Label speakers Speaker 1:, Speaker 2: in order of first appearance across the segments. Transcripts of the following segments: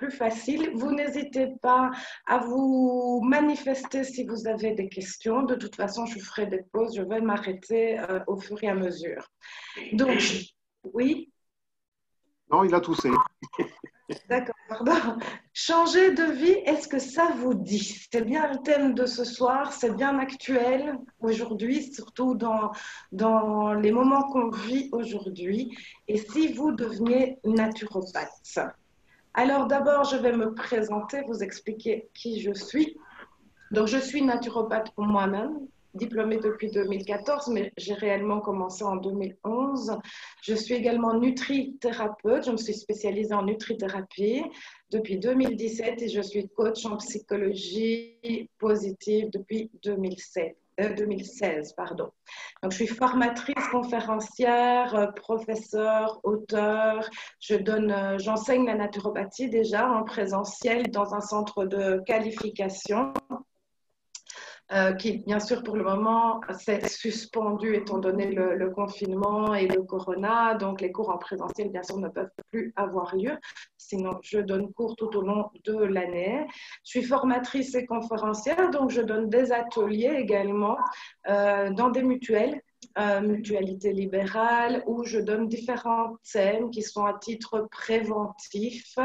Speaker 1: plus facile. Vous n'hésitez pas à vous manifester si vous avez des questions. De toute façon, je ferai des pauses, je vais m'arrêter euh, au fur et à mesure. Donc, oui?
Speaker 2: Non, il a toussé.
Speaker 1: D'accord, pardon. Changer de vie, est-ce que ça vous dit? C'est bien le thème de ce soir, c'est bien actuel aujourd'hui, surtout dans, dans les moments qu'on vit aujourd'hui. Et si vous deveniez naturopathe? Alors d'abord, je vais me présenter, vous expliquer qui je suis. Donc, je suis naturopathe pour moi-même, diplômée depuis 2014, mais j'ai réellement commencé en 2011. Je suis également nutrithérapeute, je me suis spécialisée en nutrithérapie depuis 2017 et je suis coach en psychologie positive depuis 2007. 2016, euh, pardon. Donc, je suis formatrice, conférencière, euh, professeure, auteur. Je donne, euh, j'enseigne la naturopathie déjà en présentiel dans un centre de qualification euh, qui, bien sûr, pour le moment, s'est suspendu étant donné le, confinement et le corona. Donc, les cours en présentiel, bien sûr, ne peuvent plus avoir lieu. Sinon, je donne cours tout au long de l'année. Je suis formatrice et conférencière, donc je donne des ateliers également euh, dans des mutuelles euh, mutualité libérale où je donne différents thèmes qui sont à titre préventif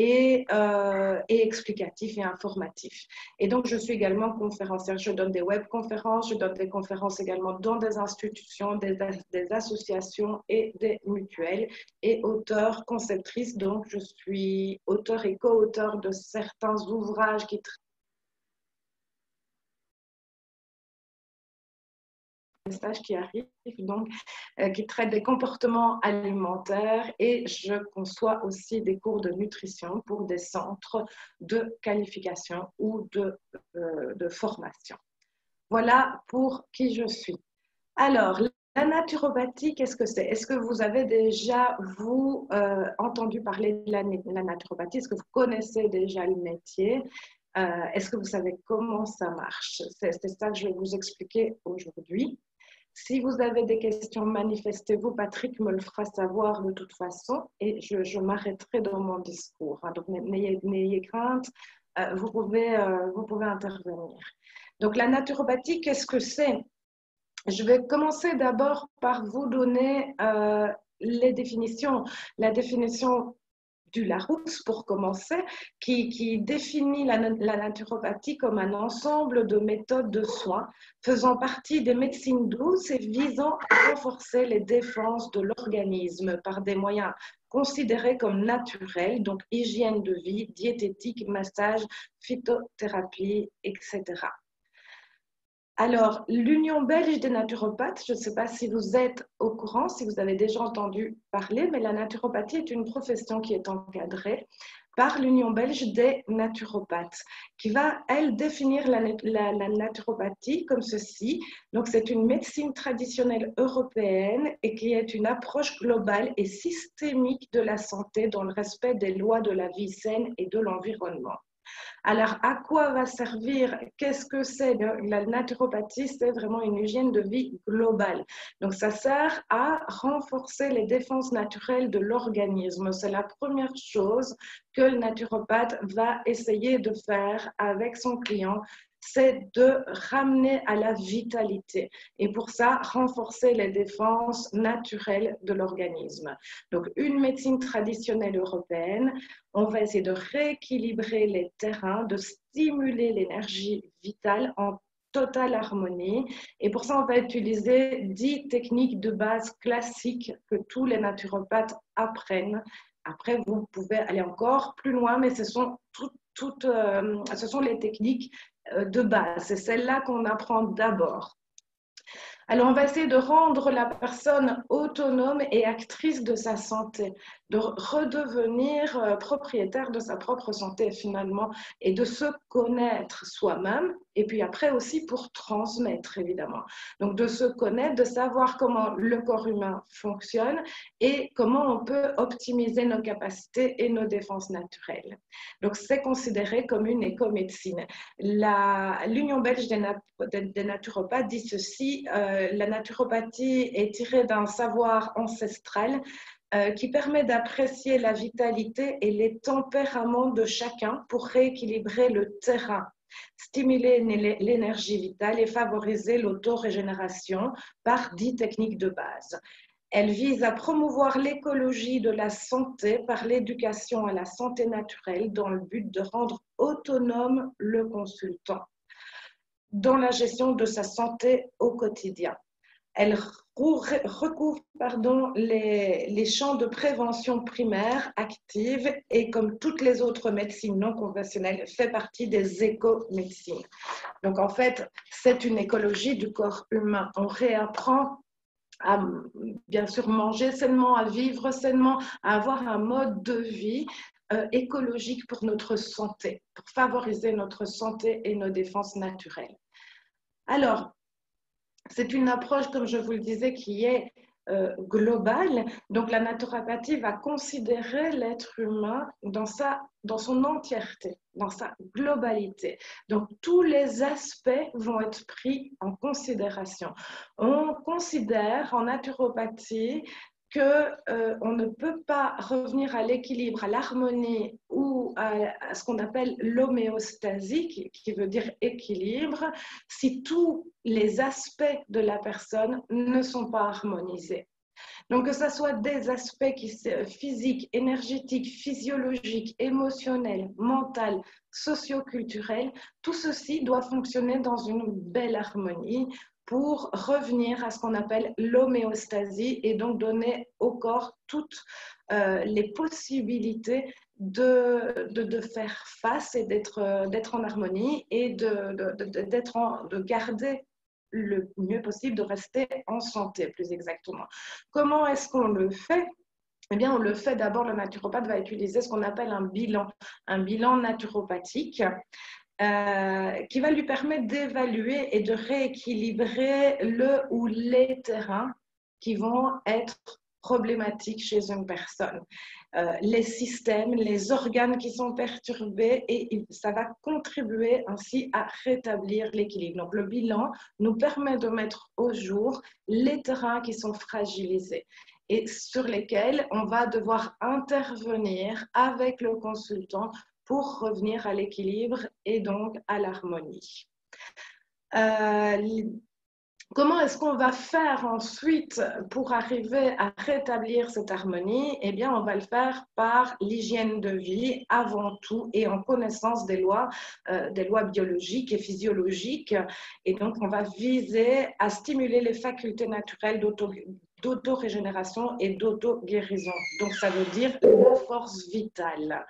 Speaker 1: et, euh, et, explicatif et informatif. Et donc, je suis également conférencière. Je donne des webconférences, je donne des conférences également dans des institutions, des, des associations et des mutuelles. Et auteur, conceptrice, donc je suis auteur et co-auteur de certains ouvrages qui message qui arrive, donc, euh, qui traite des comportements alimentaires et je conçois aussi des cours de nutrition pour des centres de qualification ou de, euh, de formation. Voilà pour qui je suis. Alors, la naturopathie, qu'est-ce que c'est? Est-ce que vous avez déjà, vous, euh, entendu parler de la naturopathie Est-ce que vous connaissez déjà le métier? Est-ce que vous savez comment ça marche? C'est ça que je vais vous expliquer aujourd'hui. Si vous avez des questions, manifestez-vous. Patrick me le fera savoir de toute façon et je, m'arrêterai dans mon discours. Hein. Donc, n'ayez crainte, euh, vous, pouvez, euh, vous pouvez intervenir. Donc, la naturopathie, qu'est-ce que c'est? Je vais commencer d'abord par vous donner euh, les définitions. La définition du Larousse, pour commencer, qui, définit la, naturopathie comme un ensemble de méthodes de soins faisant partie des médecines douces et visant à renforcer les défenses de l'organisme par des moyens considérés comme naturels, donc hygiène de vie, diététique, massage, phytothérapie, etc. Alors, l'Union belge des naturopathes, je ne sais pas si vous êtes au courant, si vous avez déjà entendu parler, mais la naturopathie est une profession qui est encadrée par l'Union belge des naturopathes, qui va, elle, définir la, naturopathie comme ceci. Donc, c'est une médecine traditionnelle européenne et qui est une approche globale et systémique de la santé dans le respect des lois de la vie saine et de l'environnement. Alors, à quoi va servir? Qu'est-ce que c'est La naturopathie, c'est vraiment une hygiène de vie globale. Donc, ça sert à renforcer les défenses naturelles de l'organisme. C'est la première chose que le naturopathe va essayer de faire avec son client c'est de ramener à la vitalité et pour ça, renforcer les défenses naturelles de l'organisme. Donc, une médecine traditionnelle européenne, on va essayer de rééquilibrer les terrains, de stimuler l'énergie vitale en totale harmonie. Et pour ça, on va utiliser dix techniques de base classiques que tous les naturopathes apprennent. Après, vous pouvez aller encore plus loin, mais ce sont toutes, euh, ce sont les techniques de base. C'est celle-là qu'on apprend d'abord. Alors, on va essayer de rendre la personne autonome et actrice de sa santé, de redevenir euh, propriétaire de sa propre santé finalement et de se connaître soi-même et puis après aussi pour transmettre évidemment. Donc de se connaître, de savoir comment le corps humain fonctionne et comment on peut optimiser nos capacités et nos défenses naturelles. Donc c'est considéré comme une écomédecine. L'Union belge des, naturopathes dit ceci, euh, la naturopathie est tirée d'un savoir ancestral euh, qui permet d'apprécier la vitalité et les tempéraments de chacun pour rééquilibrer le terrain, stimuler l'énergie vitale et favoriser l'autorégénération par dix techniques de base. Elle vise à promouvoir l'écologie de la santé par l'éducation à la santé naturelle dans le but de rendre autonome le consultant dans la gestion de sa santé au quotidien. Elle recouvre les, champs de prévention primaire active et comme toutes les autres médecines non conventionnelles, fait partie des éco-médecines. Donc en fait, c'est une écologie du corps humain. On réapprend à bien sûr manger sainement, à vivre sainement, à avoir un mode de vie euh, écologique pour notre santé, pour favoriser notre santé et nos défenses naturelles. Alors, c'est une approche, comme je vous le disais, qui est euh, globale. Donc, la naturopathie va considérer l'être humain dans, sa, dans son entièreté, dans sa globalité. Donc, tous les aspects vont être pris en considération. On considère en naturopathie qu'on euh, ne peut pas revenir à l'équilibre, à l'harmonie ou à, ce qu'on appelle l'homéostasie, qui, veut dire équilibre, si tous les aspects de la personne ne sont pas harmonisés. Donc que ce soit des aspects physiques, énergétiques, physiologiques, émotionnels, mentaux, socioculturels, tout ceci doit fonctionner dans une belle harmonie pour revenir à ce qu'on appelle l'homéostasie et donc donner au corps toutes euh, les possibilités de, de, faire face et d'être en harmonie et de, de, de garder le mieux possible, de rester en santé plus exactement. Comment est-ce qu'on le fait? Eh bien, on le fait d'abord, le naturopathe va utiliser ce qu'on appelle un bilan, un bilan naturopathique. Euh, qui va lui permettre d'évaluer et de rééquilibrer le ou les terrains qui vont être problématiques chez une personne. Euh, les systèmes, les organes qui sont perturbés et ça va contribuer ainsi à rétablir l'équilibre. Donc le bilan nous permet de mettre au jour les terrains qui sont fragilisés et sur lesquels on va devoir intervenir avec le consultant pour revenir à l'équilibre et donc à l'harmonie. Euh, comment est-ce qu'on va faire ensuite pour arriver à rétablir cette harmonie? Eh bien, on va le faire par l'hygiène de vie avant tout et en connaissance des lois, euh, des lois biologiques et physiologiques. Et donc, on va viser à stimuler les facultés naturelles d'auto-régénération et d'auto-guérison. Donc, ça veut dire la force vitale.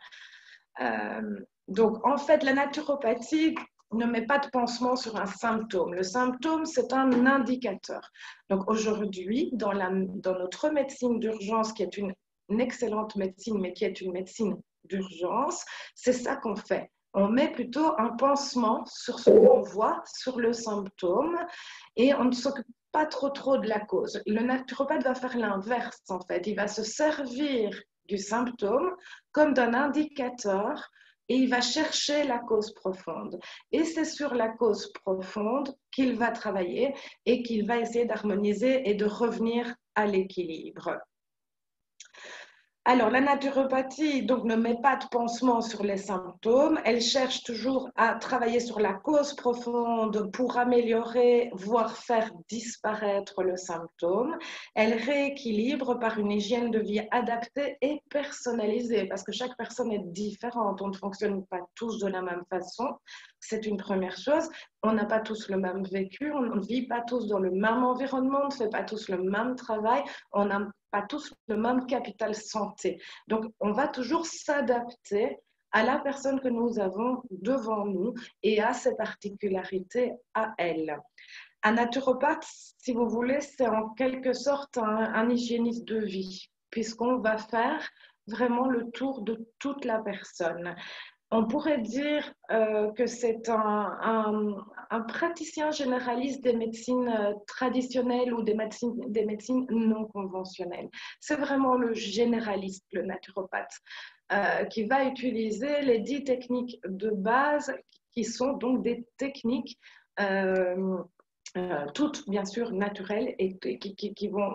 Speaker 1: Euh, donc, en fait, la naturopathie ne met pas de pansement sur un symptôme. Le symptôme, c'est un indicateur. Donc, aujourd'hui, dans, notre médecine d'urgence, qui est une, une excellente médecine, mais qui est une médecine d'urgence, c'est ça qu'on fait. On met plutôt un pansement sur ce qu'on voit, sur le symptôme, et on ne s'occupe pas trop trop de la cause. Le naturopathe va faire l'inverse, en fait. Il va se servir symptôme comme d'un indicateur et il va chercher la cause profonde. Et c'est sur la cause profonde qu'il va travailler et qu'il va essayer d'harmoniser et de revenir à l'équilibre. Alors, la naturopathie donc, ne met pas de pansement sur les symptômes. Elle cherche toujours à travailler sur la cause profonde pour améliorer, voire faire disparaître le symptôme. Elle rééquilibre par une hygiène de vie adaptée et personnalisée, parce que chaque personne est différente. On ne fonctionne pas tous de la même façon. C'est une première chose. On n'a pas tous le même vécu, on ne vit pas tous dans le même environnement, on ne fait pas tous le même travail, on pas tous le même capital santé. Donc, on va toujours s'adapter à la personne que nous avons devant nous et à ses particularités à elle. Un naturopathe, si vous voulez, c'est en quelque sorte un, un hygiéniste de vie, puisqu'on va faire vraiment le tour de toute la personne on pourrait dire euh, que c'est un, praticien généraliste des médecines euh, traditionnelles ou des médecines, des médecines non conventionnelles. C'est vraiment le généraliste, le naturopathe, euh, qui va utiliser les dix techniques de base qui sont donc des techniques toutes bien sûr naturelles et qui, qui vont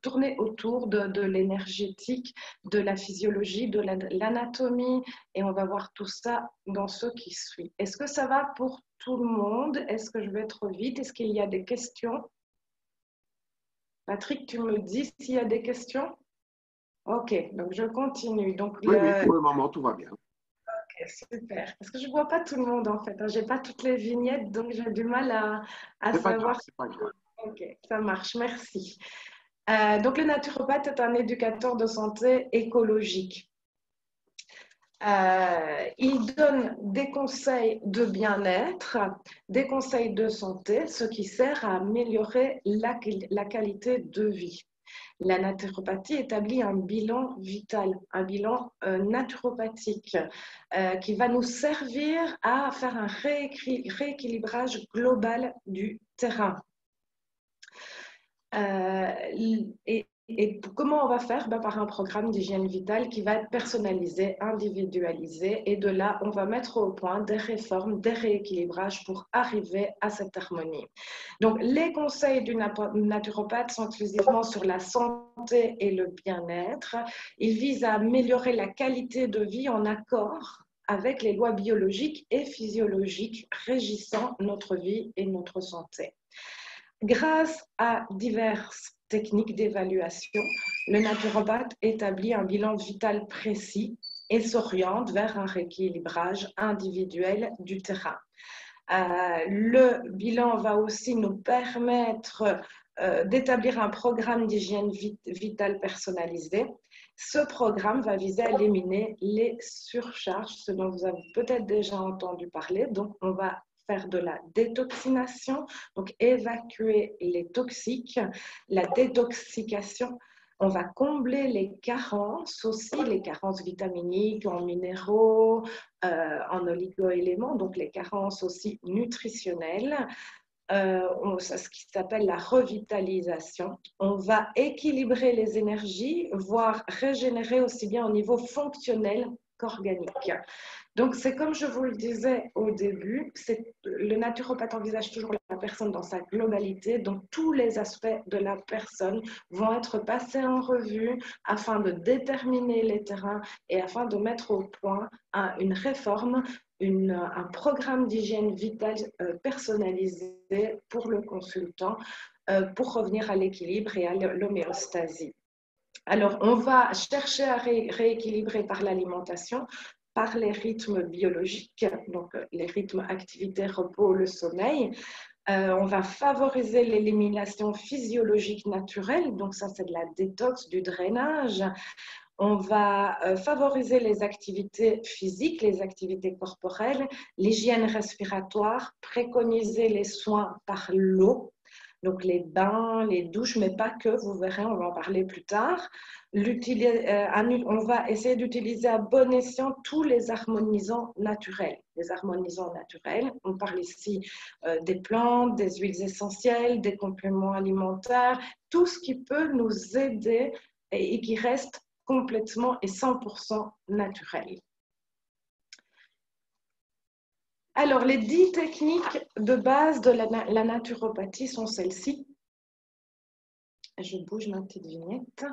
Speaker 1: tourner autour de, l'énergétique, de la physiologie, de l'anatomie, et on va voir tout ça dans ce qui suit. Est-ce que ça va pour tout le monde? Est-ce que je vais trop vite? Est-ce qu'il y a des questions? Patrick, tu me dis s'il y a des questions? Ok, donc je continue. Donc,
Speaker 2: oui, oui, pour le moment, tout va bien.
Speaker 1: Ok, super. Parce que je ne vois pas tout le monde en fait. Hein. Je n'ai pas toutes les vignettes, donc j'ai du mal à, à savoir.
Speaker 2: Pas grave, pas grave.
Speaker 1: Ok, ça marche, merci. Euh, donc, le naturopathe est un éducateur de santé écologique. Euh, il donne des conseils de bien-être, des conseils de santé, ce qui sert à améliorer la, qualité de vie. La naturopathie établit un bilan vital, un bilan euh, naturopathique qui va nous servir à faire un rééquilibrage global du terrain. Euh, et, comment on va faire? Ben, Par un programme d'hygiène vitale qui va être personnalisé, individualisé. Et de là, on va mettre au point des réformes, des rééquilibrages pour arriver à cette harmonie. Donc, les conseils du naturopathe sont exclusivement sur la santé et le bien-être. Ils visent à améliorer la qualité de vie en accord avec les lois biologiques et physiologiques régissant notre vie et notre santé. Grâce à diverses techniques d'évaluation, le naturopathe établit un bilan vital précis et s'oriente vers un rééquilibrage individuel du terrain. Euh, le bilan va aussi nous permettre euh, d'établir un programme d'hygiène vitale personnalisé. Ce programme va viser à éliminer les surcharges, ce dont vous avez peut-être déjà entendu parler. Donc, on va faire de la détoxination, donc évacuer les toxiques, la détoxication. On va combler les carences aussi, les carences vitaminiques en minéraux, euh, en oligo-éléments, donc les carences aussi nutritionnelles. Euh, ce qui s'appelle la revitalisation. On va équilibrer les énergies, voire régénérer aussi bien au niveau fonctionnel qu'organique. Donc, c'est comme je vous le disais au début, le naturopathe envisage toujours la personne dans sa globalité, donc tous les aspects de la personne vont être passés en revue afin de déterminer les terrains et afin de mettre au point une réforme, un programme d'hygiène vitale euh, personnalisé pour le consultant euh, pour revenir à l'équilibre et à l'homéostasie. Alors, on va chercher à rééquilibrer par l'alimentation, par les rythmes biologiques, donc euh, les rythmes activité, repos, le sommeil. Euh, on va favoriser l'élimination physiologique naturelle, donc ça c'est de la détox, du drainage. On va euh, favoriser les activités physiques, les activités corporelles, l'hygiène respiratoire, préconiser les soins par l'eau, donc les bains, les douches, mais pas que, vous verrez, on va en parler plus tard. Euh, on va essayer d'utiliser à bon escient tous les harmonisants naturels. Les harmonisants naturels, on parle ici euh, des plantes, des huiles essentielles, des compléments alimentaires, tout ce qui peut nous aider et qui reste complètement et 100% naturel. Alors, les dix techniques de base de la, naturopathie sont celles-ci. Je bouge ma petite vignette.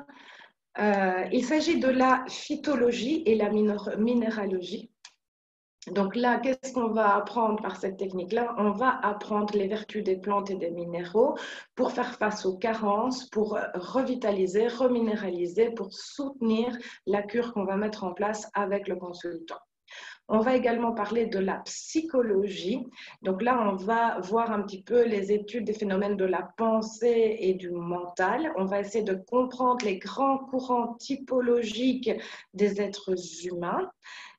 Speaker 1: Euh, il s'agit de la phytologie et la minéralogie. Donc là, qu'est-ce qu'on va apprendre par cette technique-là? On va apprendre les vertus des plantes et des minéraux pour faire face aux carences, pour revitaliser, reminéraliser, pour soutenir la cure qu'on va mettre en place avec le consultant. On va également parler de la psychologie. Donc là, on va voir un petit peu les études des phénomènes de la pensée et du mental. On va essayer de comprendre les grands courants typologiques des êtres humains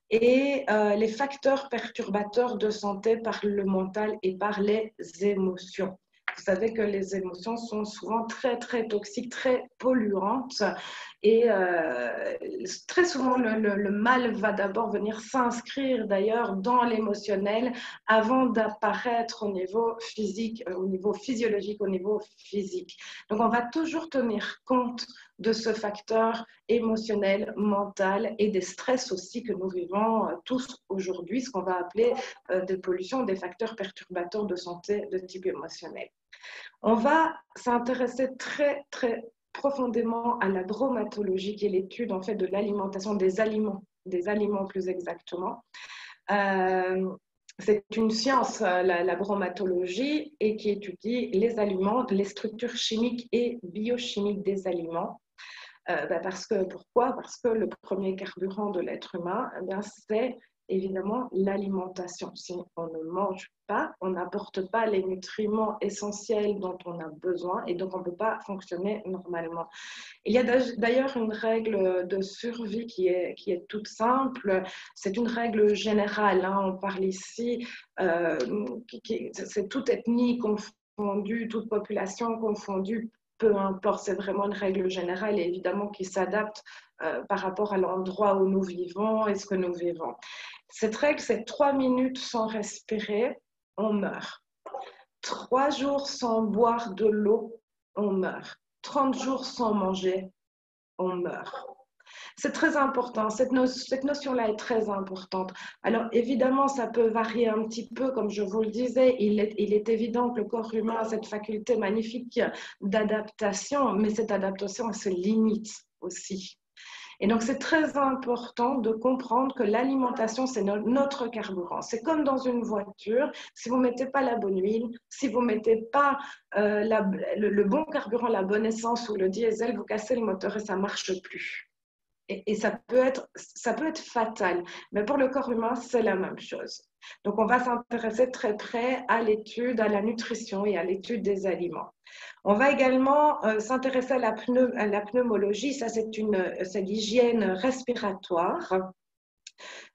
Speaker 1: et euh, les facteurs perturbateurs de santé par le mental et par les émotions. Vous savez que les émotions sont souvent très, très toxiques, très polluantes. Et euh, très souvent, le, mal va d'abord venir s'inscrire d'ailleurs dans l'émotionnel avant d'apparaître au niveau physique, euh, au niveau physiologique, au niveau physique. Donc, on va toujours tenir compte de ce facteur émotionnel, mental et des stress aussi que nous vivons euh, tous aujourd'hui, ce qu'on va appeler des pollutions, des facteurs perturbateurs de santé de type émotionnel. On va s'intéresser très, très profondément à la bromatologie, qui est l'étude en fait de l'alimentation des aliments, des aliments plus exactement. Euh, c'est une science, euh, la, bromatologie, et qui étudie les aliments, les structures chimiques et biochimiques des aliments. Euh, ben parce que, pourquoi? Parce que le premier carburant de l'être humain, eh c'est évidemment l'alimentation. Si on ne mange pas, on n'apporte pas les nutriments essentiels dont on a besoin et donc on ne peut pas fonctionner normalement. Il y a d'ailleurs une règle de survie qui est, qui est toute simple. C'est une règle générale. Hein. On parle ici, euh, c'est toute ethnie confondue, toute population confondue peu importe, c'est vraiment une règle générale et évidemment qui s'adapte euh, par rapport à l'endroit où nous vivons et ce que nous vivons. Cette règle, c'est trois minutes sans respirer, on meurt. Trois jours sans boire de l'eau, on meurt. 30 jours sans manger, on meurt. C'est très important, cette, notion-là est très importante. Alors évidemment, ça peut varier un petit peu, comme je vous le disais, il est, évident que le corps humain a cette faculté magnifique d'adaptation, mais cette adaptation se limite aussi. Et donc, c'est très important de comprendre que l'alimentation, c'est notre carburant. C'est comme dans une voiture. Si vous ne mettez pas la bonne huile, si vous ne mettez pas euh, le, bon carburant, la bonne essence ou le diesel, vous cassez le moteur et ça ne marche plus. Et, ça, peut être, fatal. Mais pour le corps humain, c'est la même chose. Donc, on va s'intéresser très près à l'étude, à la nutrition et à l'étude des aliments. On va également euh, s'intéresser à, à, la pneumologie. Ça, c'est l'hygiène respiratoire.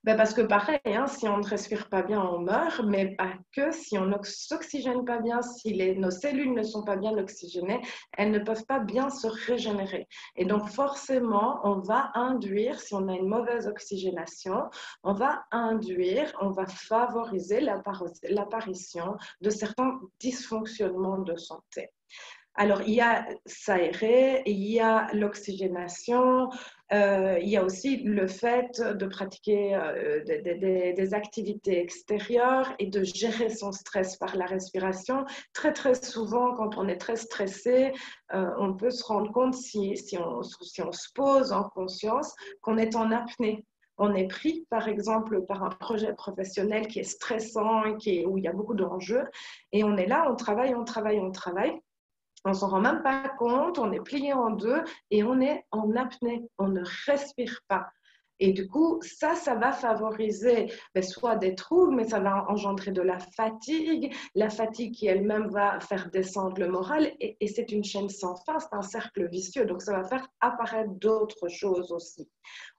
Speaker 1: Ben parce que pareil, hein, si on ne respire pas bien, on meurt, mais pas que si on ne s'oxygène pas bien, si nos cellules ne sont pas bien oxygénées, elles ne peuvent pas bien se régénérer. Et donc forcément, on va induire, si on a une mauvaise oxygénation, on va induire, on va favoriser l'apparition de certains dysfonctionnements de santé. Alors, il y a s'aérer, il y a l'oxygénation, euh, il y a aussi le fait de pratiquer euh, des, activités extérieures et de gérer son stress par la respiration. Très, très souvent, quand on est très stressé, euh, on peut se rendre compte, si, si, on, si on se pose en conscience, qu'on est en apnée on est pris, par exemple, par un projet professionnel qui est stressant qui où il y a beaucoup d'enjeux, et on est là, on travaille, on travaille, on travaille, on s'en rend même pas compte, on est plié en deux et on est en apnée, on ne respire pas. Et du coup, ça, ça va favoriser ben, soit des troubles, mais ça va engendrer de la fatigue. La fatigue qui elle-même va faire descendre le moral. Et, et c'est une chaîne sans fin, c'est un cercle vicieux. Donc, ça va faire apparaître d'autres choses aussi.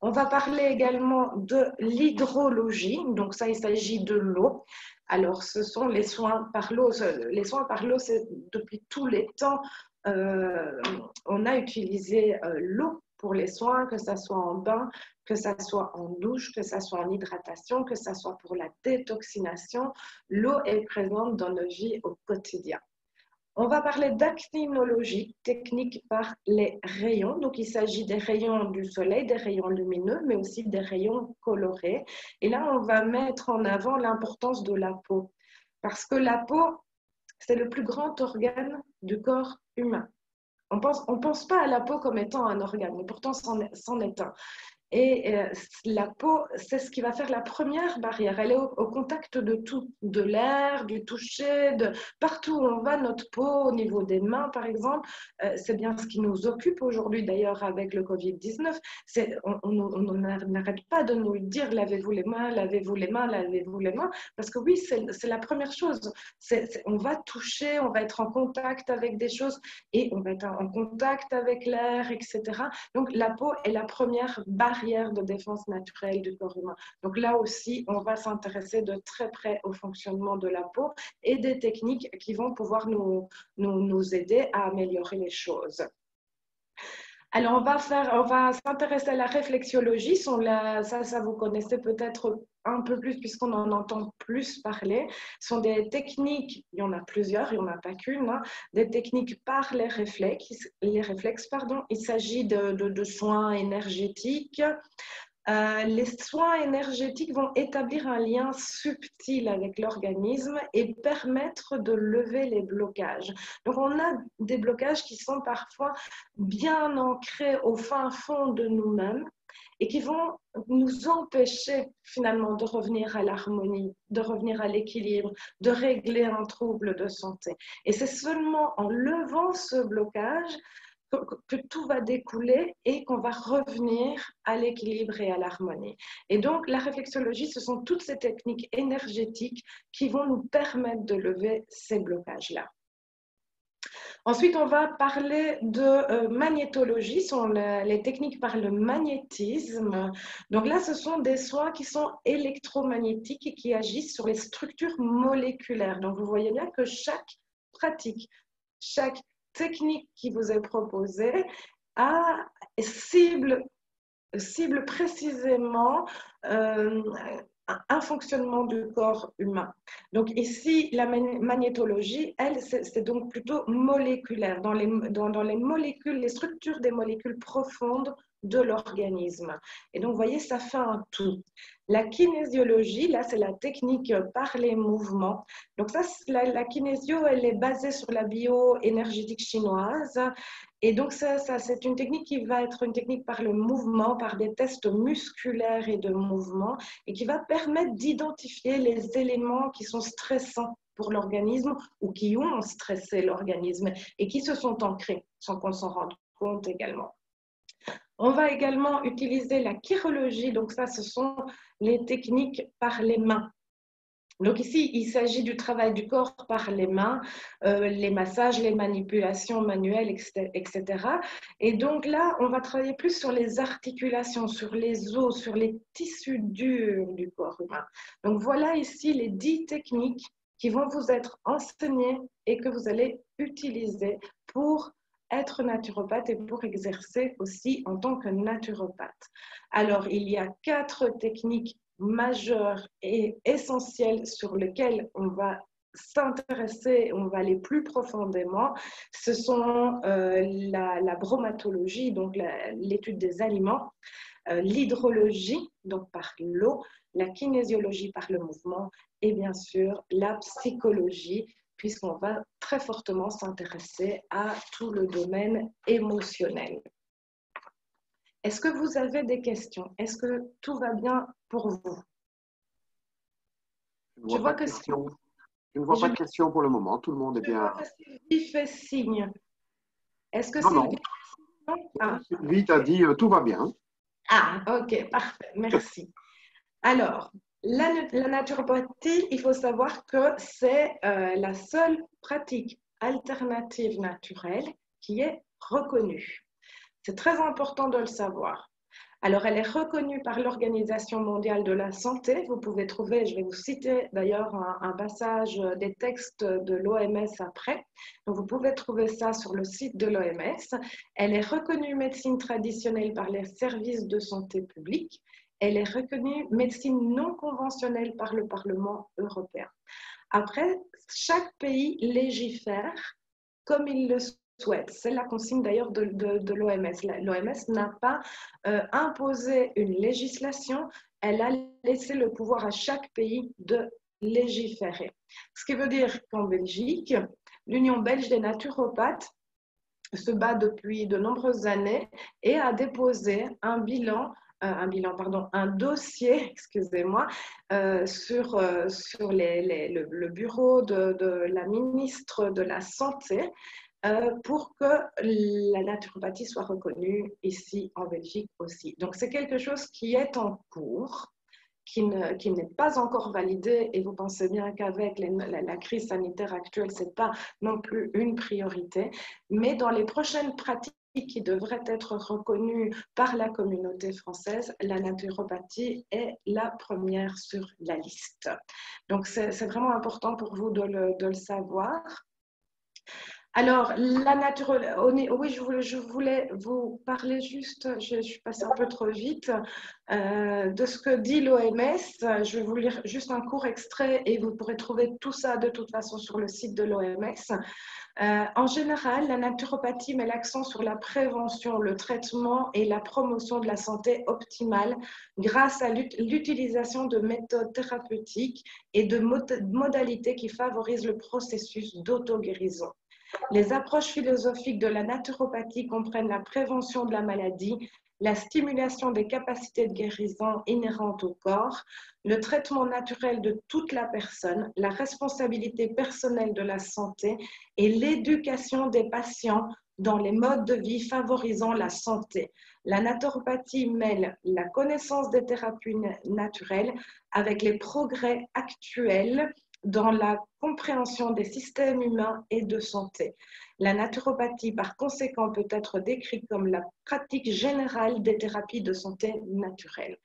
Speaker 1: On va parler également de l'hydrologie. Donc, ça, il s'agit de l'eau. Alors, ce sont les soins par l'eau. Les soins par l'eau, c'est depuis tous les temps, euh, on a utilisé euh, l'eau pour les soins, que ce soit en bain, que ce soit en douche, que ce soit en hydratation, que ce soit pour la détoxination. L'eau est présente dans nos vies au quotidien. On va parler d'actinologie, technique par les rayons. Donc, il s'agit des rayons du soleil, des rayons lumineux, mais aussi des rayons colorés. Et là, on va mettre en avant l'importance de la peau. Parce que la peau, c'est le plus grand organe du corps humain. On ne pense pas à la peau comme étant un organe, mais pourtant, c'en est un. Et euh, la peau, c'est ce qui va faire la première barrière. Elle est au, contact de tout, de l'air, du toucher, de partout où on va, notre peau, au niveau des mains par exemple. Euh, c'est bien ce qui nous occupe aujourd'hui d'ailleurs avec le Covid-19. On n'arrête pas de nous dire lavez-vous les mains, lavez-vous les mains, lavez-vous les mains. Parce que oui, c'est la première chose. on va toucher, on va être en contact avec des choses et on va être en contact avec l'air, etc. Donc la peau est la première barrière de défense naturelle du corps humain. Donc là aussi, on va s'intéresser de très près au fonctionnement de la peau et des techniques qui vont pouvoir nous, nous, nous aider à améliorer les choses. Alors, on va, va s'intéresser à la réflexiologie. Ça, ça, vous connaissez peut-être un peu plus puisqu'on en entend plus parler. Ce sont des techniques, il y en a plusieurs, il n'y en a pas qu'une, hein, des techniques par les réflexes. Les réflexes pardon. Il s'agit de, soins énergétiques. Euh, les soins énergétiques vont établir un lien subtil avec l'organisme et permettre de lever les blocages. Donc on a des blocages qui sont parfois bien ancrés au fin fond de nous-mêmes et qui vont nous empêcher finalement de revenir à l'harmonie, de revenir à l'équilibre, de régler un trouble de santé. Et c'est seulement en levant ce blocage que, tout va découler et qu'on va revenir à l'équilibre et à l'harmonie. Et donc, la réflexologie, ce sont toutes ces techniques énergétiques qui vont nous permettre de lever ces blocages-là. Ensuite, on va parler de euh, magnétologie, ce sont les techniques par le magnétisme. Donc là, ce sont des soins qui sont électromagnétiques et qui agissent sur les structures moléculaires. Donc vous voyez bien que chaque pratique, chaque technique qui vous est proposée a, cible, cible précisément euh, un fonctionnement du corps humain. Donc ici, la magnétologie, elle, c'est donc plutôt moléculaire, dans les, dans, dans les molécules, les structures des molécules profondes de l'organisme. Et donc, vous voyez, ça fait un tout. La kinésiologie, là, c'est la technique par les mouvements. Donc, ça, la, la kinésio, elle est basée sur la bioénergétique chinoise. Et donc, ça, ça c'est une technique qui va être une technique par le mouvement, par des tests musculaires et de mouvement, et qui va permettre d'identifier les éléments qui sont stressants pour l'organisme ou qui ont stressé l'organisme et qui se sont ancrés sans qu'on s'en rende compte également. On va également utiliser la chirologie, donc ça, ce sont les techniques par les mains. Donc ici, il s'agit du travail du corps par les mains, euh, les massages, les manipulations manuelles, etc. Et donc là, on va travailler plus sur les articulations, sur les os, sur les tissus durs du corps humain. Donc voilà ici les dix techniques qui vont vous être enseignées et que vous allez utiliser pour être naturopathe et pour exercer aussi en tant que naturopathe. Alors, il y a quatre techniques majeures et essentielles sur lesquelles on va s'intéresser, on va aller plus profondément, ce sont euh, la, bromatologie, donc l'étude des aliments, euh, l'hydrologie, donc par l'eau, la kinésiologie par le mouvement et bien sûr la psychologie puisqu'on va très fortement s'intéresser à tout le domaine émotionnel. Est-ce que vous avez des questions? Est-ce que tout va bien pour vous?
Speaker 2: Je, vois que Je ne vois pas de questions pour le moment. Tout le monde est bien.
Speaker 1: Il fait signe. Est-ce que
Speaker 2: Sylvie... Non. Ah. Sylvie t'a dit euh, tout va bien.
Speaker 1: Ah, ok, parfait. Merci. Alors, la, naturopathie, il faut savoir que c'est euh, la seule pratique alternative naturelle qui est reconnue. C'est très important de le savoir. Alors, elle est reconnue par l'Organisation mondiale de la santé. Vous pouvez trouver, je vais vous citer d'ailleurs un, passage des textes de l'OMS après. Donc, vous pouvez trouver ça sur le site de l'OMS. Elle est reconnue médecine traditionnelle par les services de santé publique elle est reconnue médecine non conventionnelle par le Parlement européen. Après, chaque pays légifère comme il le souhaite. C'est la consigne d'ailleurs de, l'OMS. L'OMS n'a pas euh, imposé une législation, elle a laissé le pouvoir à chaque pays de légiférer. Ce qui veut dire qu'en Belgique, l'Union belge des naturopathes se bat depuis de nombreuses années et a déposé un bilan un bilan, pardon, un dossier, excusez-moi, euh, sur, euh, sur le, bureau de, la ministre de la Santé pour que la naturopathie soit reconnue ici en Belgique aussi. Donc c'est quelque chose qui est en cours qui n'est pas encore validé et vous pensez bien qu'avec la, la, crise sanitaire actuelle, ce n'est pas non plus une priorité. Mais dans les prochaines pratiques qui devrait être reconnue par la communauté française, la naturopathie est la première sur la liste. Donc, c'est vraiment important pour vous de le, savoir. Alors, la nature, oui, je voulais, je voulais, vous parler juste, je, suis passée un peu trop vite, euh, de ce que dit l'OMS. Je vais vous lire juste un court extrait et vous pourrez trouver tout ça de toute façon sur le site de l'OMS. Euh, en général, la naturopathie met l'accent sur la prévention, le traitement et la promotion de la santé optimale grâce à l'utilisation de méthodes thérapeutiques et de modalités qui favorisent le processus d'auto-guérison. Les approches philosophiques de la naturopathie comprennent la prévention de la maladie, la stimulation des capacités de guérison inhérentes au corps, le traitement naturel de toute la personne, la responsabilité personnelle de la santé et l'éducation des patients dans les modes de vie favorisant la santé. La naturopathie mêle la connaissance des thérapies naturelles avec les progrès actuels dans la compréhension des systèmes humains et de santé. La naturopathie, par conséquent, peut être décrite comme la pratique générale des thérapies de santé naturelle.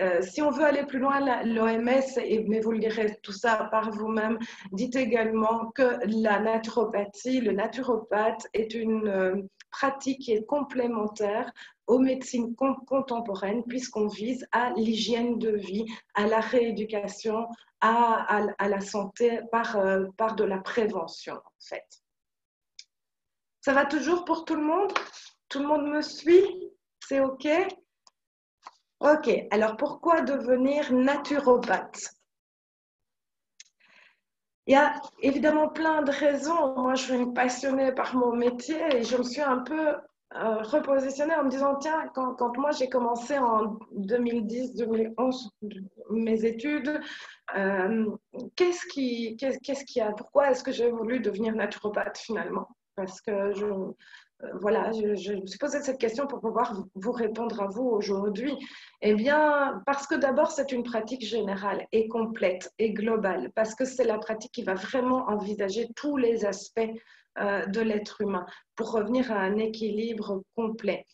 Speaker 1: Euh, si on veut aller plus loin, l'OMS, mais vous le direz tout ça par vous-même, dit également que la naturopathie, le naturopathe est une euh, pratique qui est complémentaire aux médecines contemporaines puisqu'on vise à l'hygiène de vie, à la rééducation, à, la santé par, euh, par de la prévention en fait. Ça va toujours pour tout le monde? Tout le monde me suit? C'est OK? Ok, alors pourquoi devenir naturopathe? Il y a évidemment plein de raisons. Moi, je suis passionnée par mon métier et je me suis un peu euh, repositionnée en me disant, tiens, quand, moi j'ai commencé en 2010-2011 mes études, euh, qu'est-ce qui, qu'est-ce qui a, pourquoi est-ce que j'ai voulu devenir naturopathe finalement? Parce que je, euh, voilà, je, me suis posé cette question pour pouvoir vous répondre à vous aujourd'hui. Eh bien, parce que d'abord, c'est une pratique générale et complète et globale, parce que c'est la pratique qui va vraiment envisager tous les aspects de l'être humain pour revenir à un équilibre complet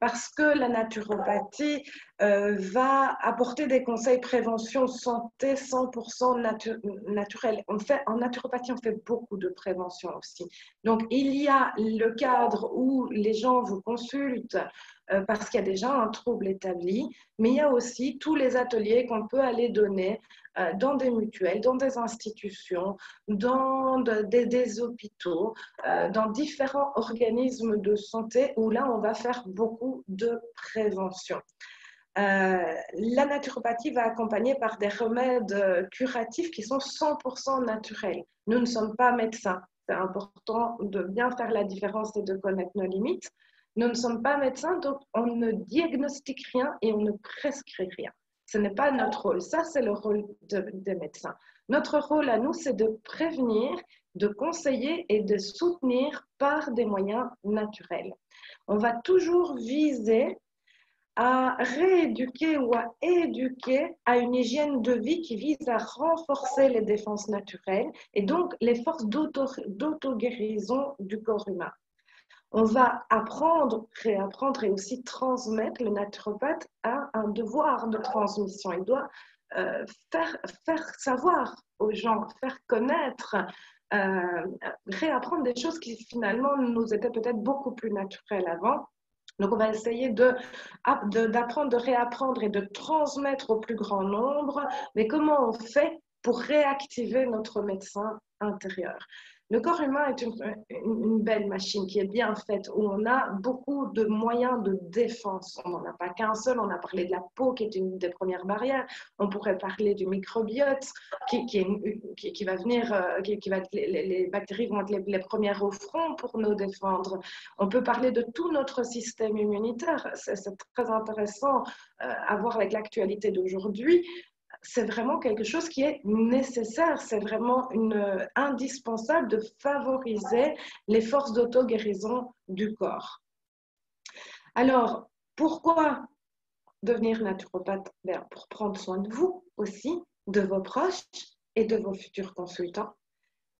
Speaker 1: parce que la naturopathie euh, va apporter des conseils prévention santé 100% naturel. On fait, en naturopathie, on fait beaucoup de prévention aussi. Donc, il y a le cadre où les gens vous consultent euh, parce qu'il y a déjà un trouble établi, mais il y a aussi tous les ateliers qu'on peut aller donner euh, dans des mutuelles, dans des institutions, dans des, hôpitaux, euh, dans différents organismes de santé où là, on va faire beaucoup de prévention. la naturopathie va accompagner par des remèdes curatifs qui sont 100% naturels. Nous ne sommes pas médecins. C'est important de bien faire la différence et de connaître nos limites. Nous ne sommes pas médecins, donc on ne diagnostique rien et on ne prescrit rien. Ce n'est pas notre rôle. Ça, c'est le rôle des médecins. Notre rôle à nous, c'est de prévenir, de conseiller et de soutenir par des moyens naturels. On va toujours viser à rééduquer ou à éduquer à une hygiène de vie qui vise à renforcer les défenses naturelles et donc les forces d'auto-guérison du corps humain on va apprendre, réapprendre et aussi transmettre. Le naturopathe a un devoir de transmission. Il doit euh, faire, faire savoir aux gens, faire connaître, euh, réapprendre des choses qui finalement nous étaient peut-être beaucoup plus naturelles avant. Donc, on va essayer d'apprendre, de, de réapprendre et de transmettre au plus grand nombre. Mais comment on fait pour réactiver notre médecin intérieur? Le corps humain est une, belle machine qui est bien faite, où on a beaucoup de moyens de défense. On n'en a pas qu'un seul. On a parlé de la peau, qui est une des premières barrières. On pourrait parler du microbiote, qui, va venir, euh, qui, va les, bactéries vont être les, premières au front pour nous défendre. On peut parler de tout notre système immunitaire. C'est très intéressant euh, à voir avec l'actualité d'aujourd'hui c'est vraiment quelque chose qui est nécessaire, c'est vraiment une, indispensable de favoriser les forces d'auto-guérison du corps. Alors, pourquoi devenir naturopathe? Ben, Pour prendre soin de vous aussi, de vos proches et de vos futurs consultants,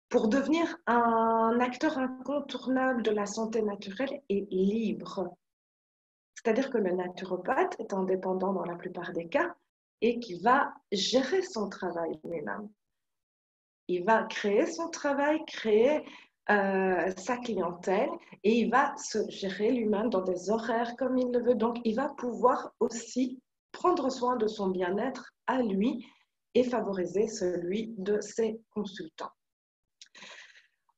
Speaker 1: pour devenir un acteur incontournable de la santé naturelle et libre. C'est-à-dire que le naturopathe est indépendant dans la plupart des cas, et qui va gérer son travail lui-même. Il va créer son travail, créer euh, sa clientèle et il va se gérer lui-même dans des horaires comme il le veut. Donc, il va pouvoir aussi prendre soin de son bien-être à lui et favoriser celui de ses consultants.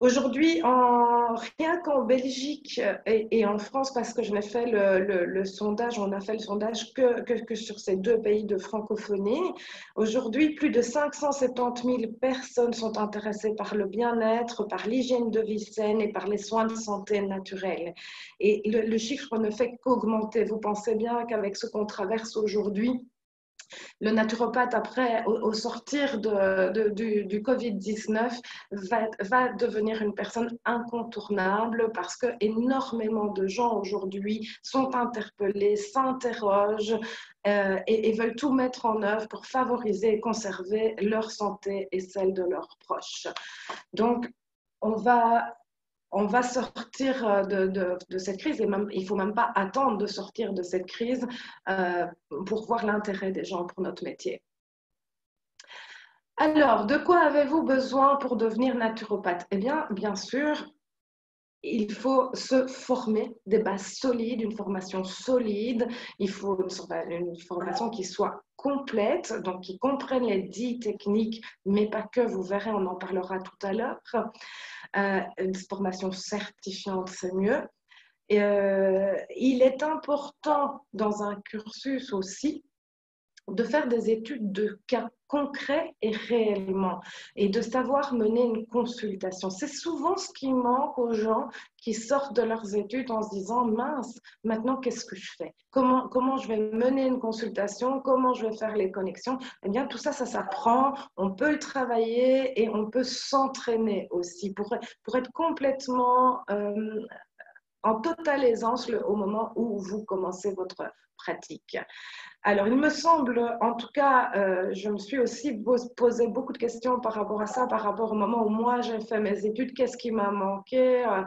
Speaker 1: Aujourd'hui, en, rien qu'en Belgique et, en France, parce que je n'ai fait le, sondage, on a fait le sondage que, sur ces deux pays de francophonie. Aujourd'hui, plus de 570 000 personnes sont intéressées par le bien-être, par l'hygiène de vie saine et par les soins de santé naturels. Et le chiffre ne fait qu'augmenter. Vous pensez bien qu'avec ce qu'on traverse aujourd'hui, le naturopathe, après, au, sortir de, du, Covid-19, va, devenir une personne incontournable parce que énormément de gens aujourd'hui sont interpellés, s'interrogent euh, et, et, veulent tout mettre en œuvre pour favoriser et conserver leur santé et celle de leurs proches. Donc, on va on va sortir euh, de, cette crise et même, il ne faut même pas attendre de sortir de cette crise euh, pour voir l'intérêt des gens pour notre métier. Alors, de quoi avez-vous besoin pour devenir naturopathe? Eh bien, bien sûr, il faut se former des bases solides, une formation solide. Il faut une, formation qui soit complète, donc qui comprenne les dix techniques, mais pas que, vous verrez, on en parlera tout à l'heure. Euh, une formation certifiante, c'est mieux. Euh, il est important dans un cursus aussi de faire des études de cas concrets et réellement et de savoir mener une consultation. C'est souvent ce qui manque aux gens qui sortent de leurs études en se disant mince, maintenant qu'est-ce que je fais? Comment, comment je vais mener une consultation? Comment je vais faire les connexions? Eh bien, tout ça, ça s'apprend, on peut le travailler et on peut s'entraîner aussi pour, pour être complètement euh, en totale aisance au moment où vous commencez votre pratique. Alors, il me semble, en tout cas, euh, je me suis aussi posé beaucoup de questions par rapport à ça, par rapport au moment où moi j'ai fait mes études, qu'est-ce qui m'a manqué euh,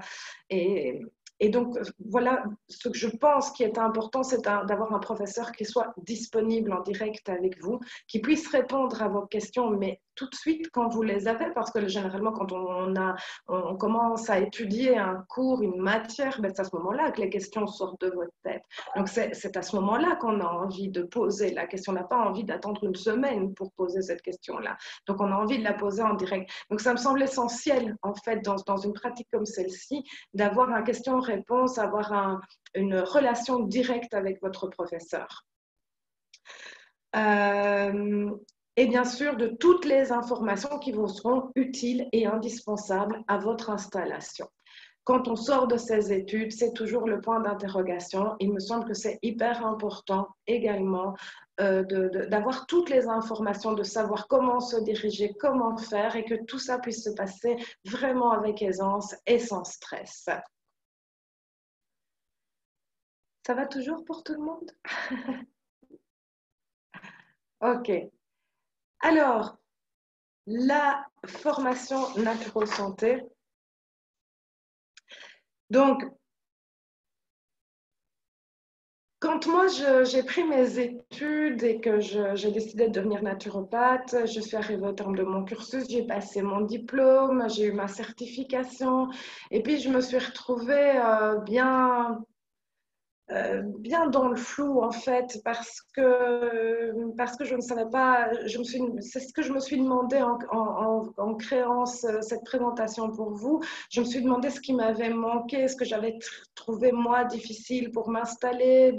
Speaker 1: et, et donc, voilà, ce que je pense qui est important, c'est d'avoir un professeur qui soit disponible en direct avec vous, qui puisse répondre à vos questions, mais tout de suite quand vous les avez, parce que généralement, quand on, a, on commence à étudier un cours, une matière, ben, c'est à ce moment-là que les questions sortent de votre tête. Donc, c'est à ce moment-là qu'on a envie de poser la question. On n'a pas envie d'attendre une semaine pour poser cette question-là. Donc, on a envie de la poser en direct. Donc, ça me semble essentiel, en fait, dans, dans une pratique comme celle-ci, d'avoir une question-réponse, avoir une relation directe avec votre professeur. Euh, et bien sûr de toutes les informations qui vous seront utiles et indispensables à votre installation. Quand on sort de ces études, c'est toujours le point d'interrogation. Il me semble que c'est hyper important également euh, d'avoir toutes les informations, de savoir comment se diriger, comment faire et que tout ça puisse se passer vraiment avec aisance et sans stress. Ça va toujours pour tout le monde? Ok. Alors, la formation naturo-santé. Donc, quand moi j'ai pris mes études et que j'ai décidé de devenir naturopathe, je suis arrivée au terme de mon cursus, j'ai passé mon diplôme, j'ai eu ma certification et puis je me suis retrouvée euh, bien euh, bien dans le flou en fait parce que parce que je ne savais pas je me suis c'est ce que je me suis demandé en, créant cette présentation pour vous. Je me suis demandé ce qui m'avait manqué ce que j'avais trouvé moi difficile pour m'installer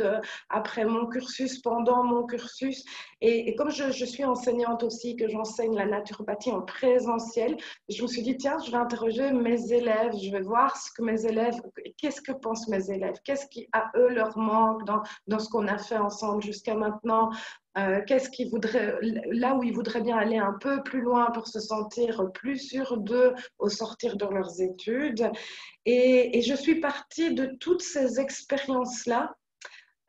Speaker 1: après mon cursus pendant mon cursus et, comme je, suis enseignante aussi que j'enseigne la naturopathie en présentiel je me suis dit tiens je vais interroger mes élèves je vais voir ce que mes élèves qu'est-ce que pensent mes élèves qu'est-ce qui à eux leur manque dans, dans ce qu'on a fait ensemble jusqu'à maintenant euh, qu'est-ce qu'ils voudraient, là où ils voudraient bien aller un peu plus loin pour se sentir plus sûrs d'eux au sortir de leurs études. Et je suis partie de toutes ces expériences-là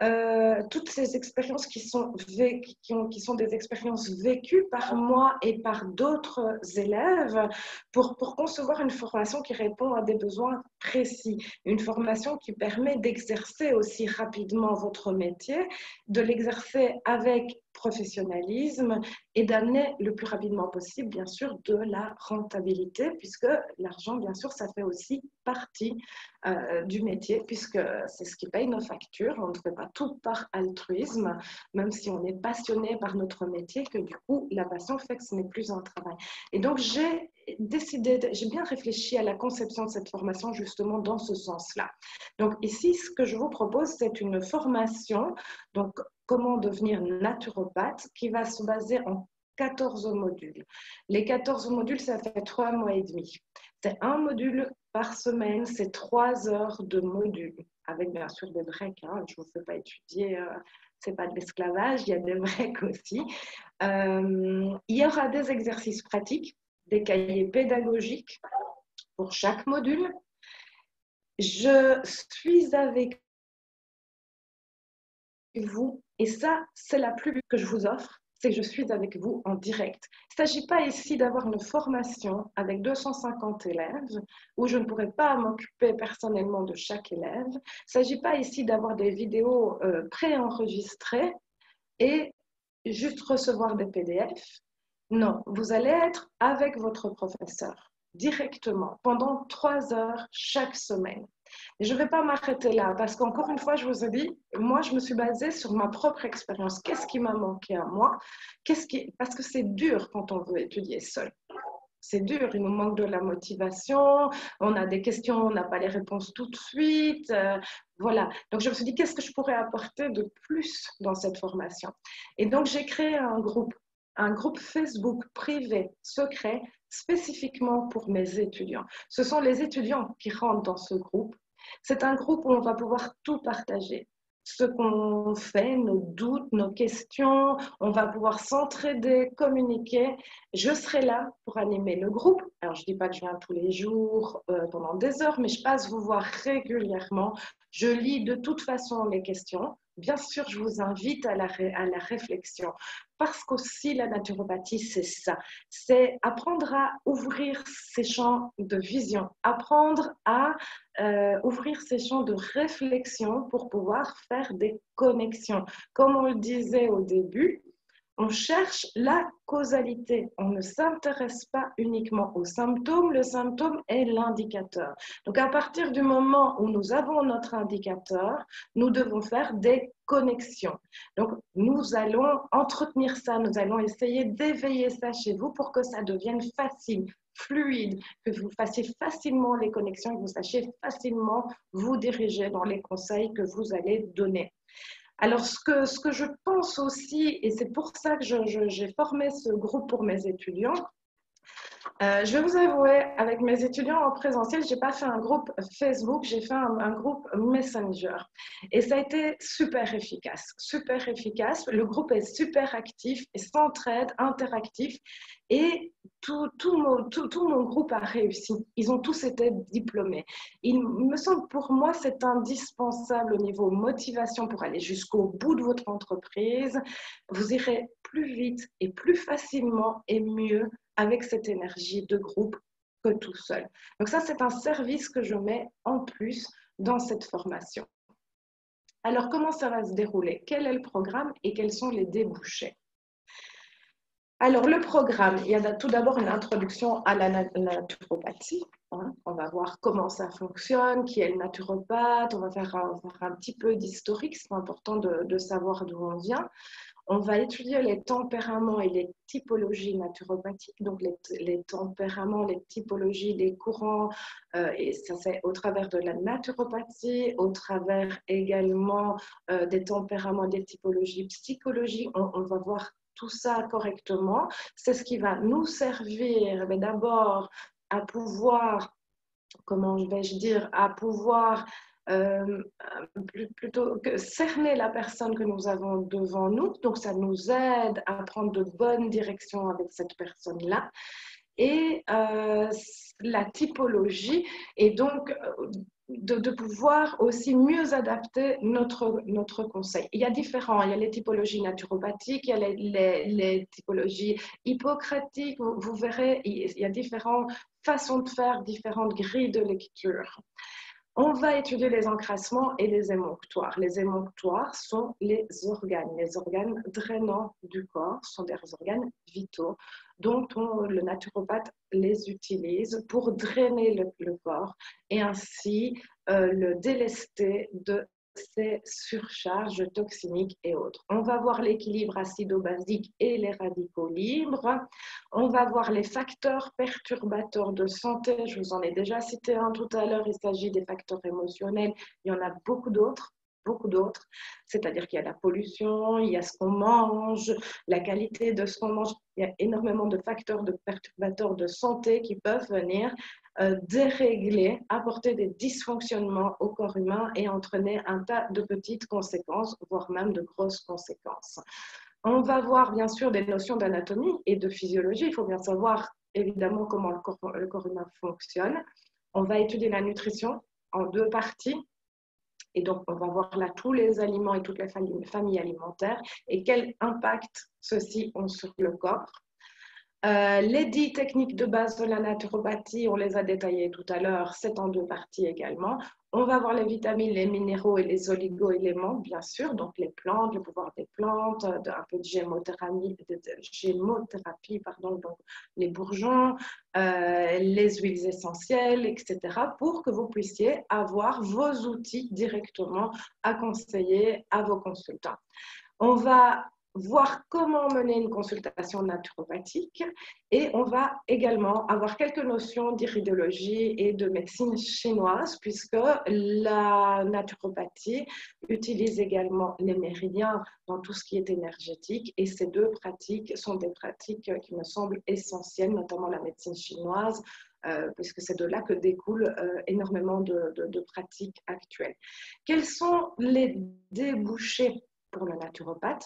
Speaker 1: euh, toutes ces expériences qui sont, qui, ont, qui sont des expériences vécues par moi et par d'autres élèves pour, pour concevoir une formation qui répond à des besoins précis, une formation qui permet d'exercer aussi rapidement votre métier, de l'exercer avec professionnalisme et d'amener le plus rapidement possible, bien sûr, de la rentabilité, puisque l'argent, bien sûr, ça fait aussi partie euh, du métier, puisque c'est ce qui paye nos factures. On ne fait pas tout par altruisme, même si on est passionné par notre métier, que du coup, la passion fait que ce n'est plus un travail. Et donc, j'ai j'ai bien réfléchi à la conception de cette formation justement dans ce sens-là. Donc, ici, ce que je vous propose, c'est une formation, donc comment devenir naturopathe, qui va se baser en 14 modules. Les 14 modules, ça fait trois mois et demi. C'est un module par semaine, c'est trois heures de module, avec bien sûr des breaks. Hein. Je ne vous fais pas étudier, euh, c'est pas de l'esclavage, il y a des breaks aussi. Euh, il y aura des exercices pratiques, des cahiers pédagogiques pour chaque module. Je suis avec vous, et ça, c'est la plus que je vous offre, c'est que je suis avec vous en direct. Il ne s'agit pas ici d'avoir une formation avec 250 élèves où je ne pourrais pas m'occuper personnellement de chaque élève. Il ne s'agit pas ici d'avoir des vidéos euh, préenregistrées et juste recevoir des PDF. Non, vous allez être avec votre professeur directement pendant trois heures chaque semaine. Et je ne vais pas m'arrêter là parce qu'encore une fois, je vous ai dit, moi, je me suis basée sur ma propre expérience. Qu'est-ce qui m'a manqué à moi? Qu'est-ce qui... Parce que c'est dur quand on veut étudier seul. C'est dur, il nous manque de la motivation, on a des questions, on n'a pas les réponses tout de suite. Euh, voilà. Donc, je me suis dit, qu'est-ce que je pourrais apporter de plus dans cette formation? Et donc, j'ai créé un groupe un groupe Facebook privé, secret, spécifiquement pour mes étudiants. Ce sont les étudiants qui rentrent dans ce groupe. C'est un groupe où on va pouvoir tout partager. Ce qu'on fait, nos doutes, nos questions, on va pouvoir s'entraider, communiquer. Je serai là pour animer le groupe. Alors, je ne dis pas que je viens tous les jours euh, pendant des heures, mais je passe vous voir régulièrement. Je lis de toute façon les questions. Bien sûr, je vous invite à la, réflexion parce qu'aussi la naturopathie, c'est ça. C'est apprendre à ouvrir ses champs de vision, apprendre à euh, ouvrir ses champs de réflexion pour pouvoir faire des connexions. Comme on le disait au début, on cherche la causalité. On ne s'intéresse pas uniquement aux symptômes. Le symptôme est l'indicateur. Donc, à partir du moment où nous avons notre indicateur, nous devons faire des connexions. Donc, nous allons entretenir ça. Nous allons essayer d'éveiller ça chez vous pour que ça devienne facile, fluide, que vous fassiez facilement les connexions que vous sachiez facilement vous diriger dans les conseils que vous allez donner. Alors, ce que, ce que je pense aussi, et c'est pour ça que j'ai formé ce groupe pour mes étudiants, euh, je vais vous avouer, avec mes étudiants en présentiel, je n'ai pas fait un groupe Facebook, j'ai fait un, groupe Messenger. Et ça a été super efficace, super efficace. Le groupe est super actif s'entraide, interactif. Et tout, mon, tout, mon, groupe a réussi. Ils ont tous été diplômés. Il me semble, pour moi, c'est indispensable au niveau motivation pour aller jusqu'au bout de votre entreprise. Vous irez plus vite et plus facilement et mieux avec cette énergie de groupe que tout seul. Donc ça, c'est un service que je mets en plus dans cette formation. Alors, comment ça va se dérouler? Quel est le programme et quels sont les débouchés? Alors, le programme, il y a tout d'abord une introduction à la naturopathie. Hein. On va voir comment ça fonctionne, qui est le naturopathe, on va faire un, petit peu d'historique, c'est important de, savoir d'où on vient. On va étudier les tempéraments et les typologies naturopathiques, donc les, tempéraments, les typologies, les courants, euh, et ça c'est au travers de la naturopathie, au travers également euh, des tempéraments, des typologies psychologiques. on va voir tout ça correctement, c'est ce qui va nous servir mais d'abord à pouvoir, comment vais-je dire, à pouvoir euh, plutôt que cerner la personne que nous avons devant nous. Donc, ça nous aide à prendre de bonnes directions avec cette personne-là. Et euh, la typologie, et donc euh, de, pouvoir aussi mieux adapter notre, notre conseil. Il y a différents, il y a les typologies naturopathiques, il y a les, typologies hippocratiques, vous, verrez, il y a différentes façons de faire, différentes grilles de lecture. On va étudier les encrassements et les émonctoires. Les émonctoires sont les organes, les organes drainants du corps, sont des organes vitaux dont le naturopathe les utilise pour drainer le, corps et ainsi euh, le délester de ces surcharges toxiniques et autres. On va voir l'équilibre acido-basique et les radicaux libres. On va voir les facteurs perturbateurs de santé. Je vous en ai déjà cité un tout à l'heure. Il s'agit des facteurs émotionnels. Il y en a beaucoup d'autres beaucoup d'autres. C'est-à-dire qu'il y a la pollution, il y a ce qu'on mange, la qualité de ce qu'on mange. Il y a énormément de facteurs de perturbateurs de santé qui peuvent venir euh, dérégler, apporter des dysfonctionnements au corps humain et entraîner un tas de petites conséquences, voire même de grosses conséquences. On va voir bien sûr des notions d'anatomie et de physiologie. Il faut bien savoir évidemment comment le corps, le corps humain fonctionne. On va étudier la nutrition en deux parties. Et donc, on va voir là tous les aliments et toutes les familles alimentaires et quel impact ceux-ci ont sur le corps. Euh, les dix techniques de base de la naturopathie, on les a détaillées tout à l'heure, c'est en deux parties également. On va voir les vitamines, les minéraux et les oligo-éléments, bien sûr, donc les plantes, le pouvoir des plantes, un peu de gémothérapie, de, pardon, donc les bourgeons, euh, les huiles essentielles, etc., pour que vous puissiez avoir vos outils directement à conseiller à vos consultants. On va voir comment mener une consultation naturopathique et on va également avoir quelques notions d'iridologie et de médecine chinoise puisque la naturopathie utilise également les méridiens dans tout ce qui est énergétique et ces deux pratiques sont des pratiques qui me semblent essentielles, notamment la médecine chinoise euh, puisque c'est de là que découlent euh, énormément de, de pratiques actuelles. Quels sont les débouchés pour le naturopathe?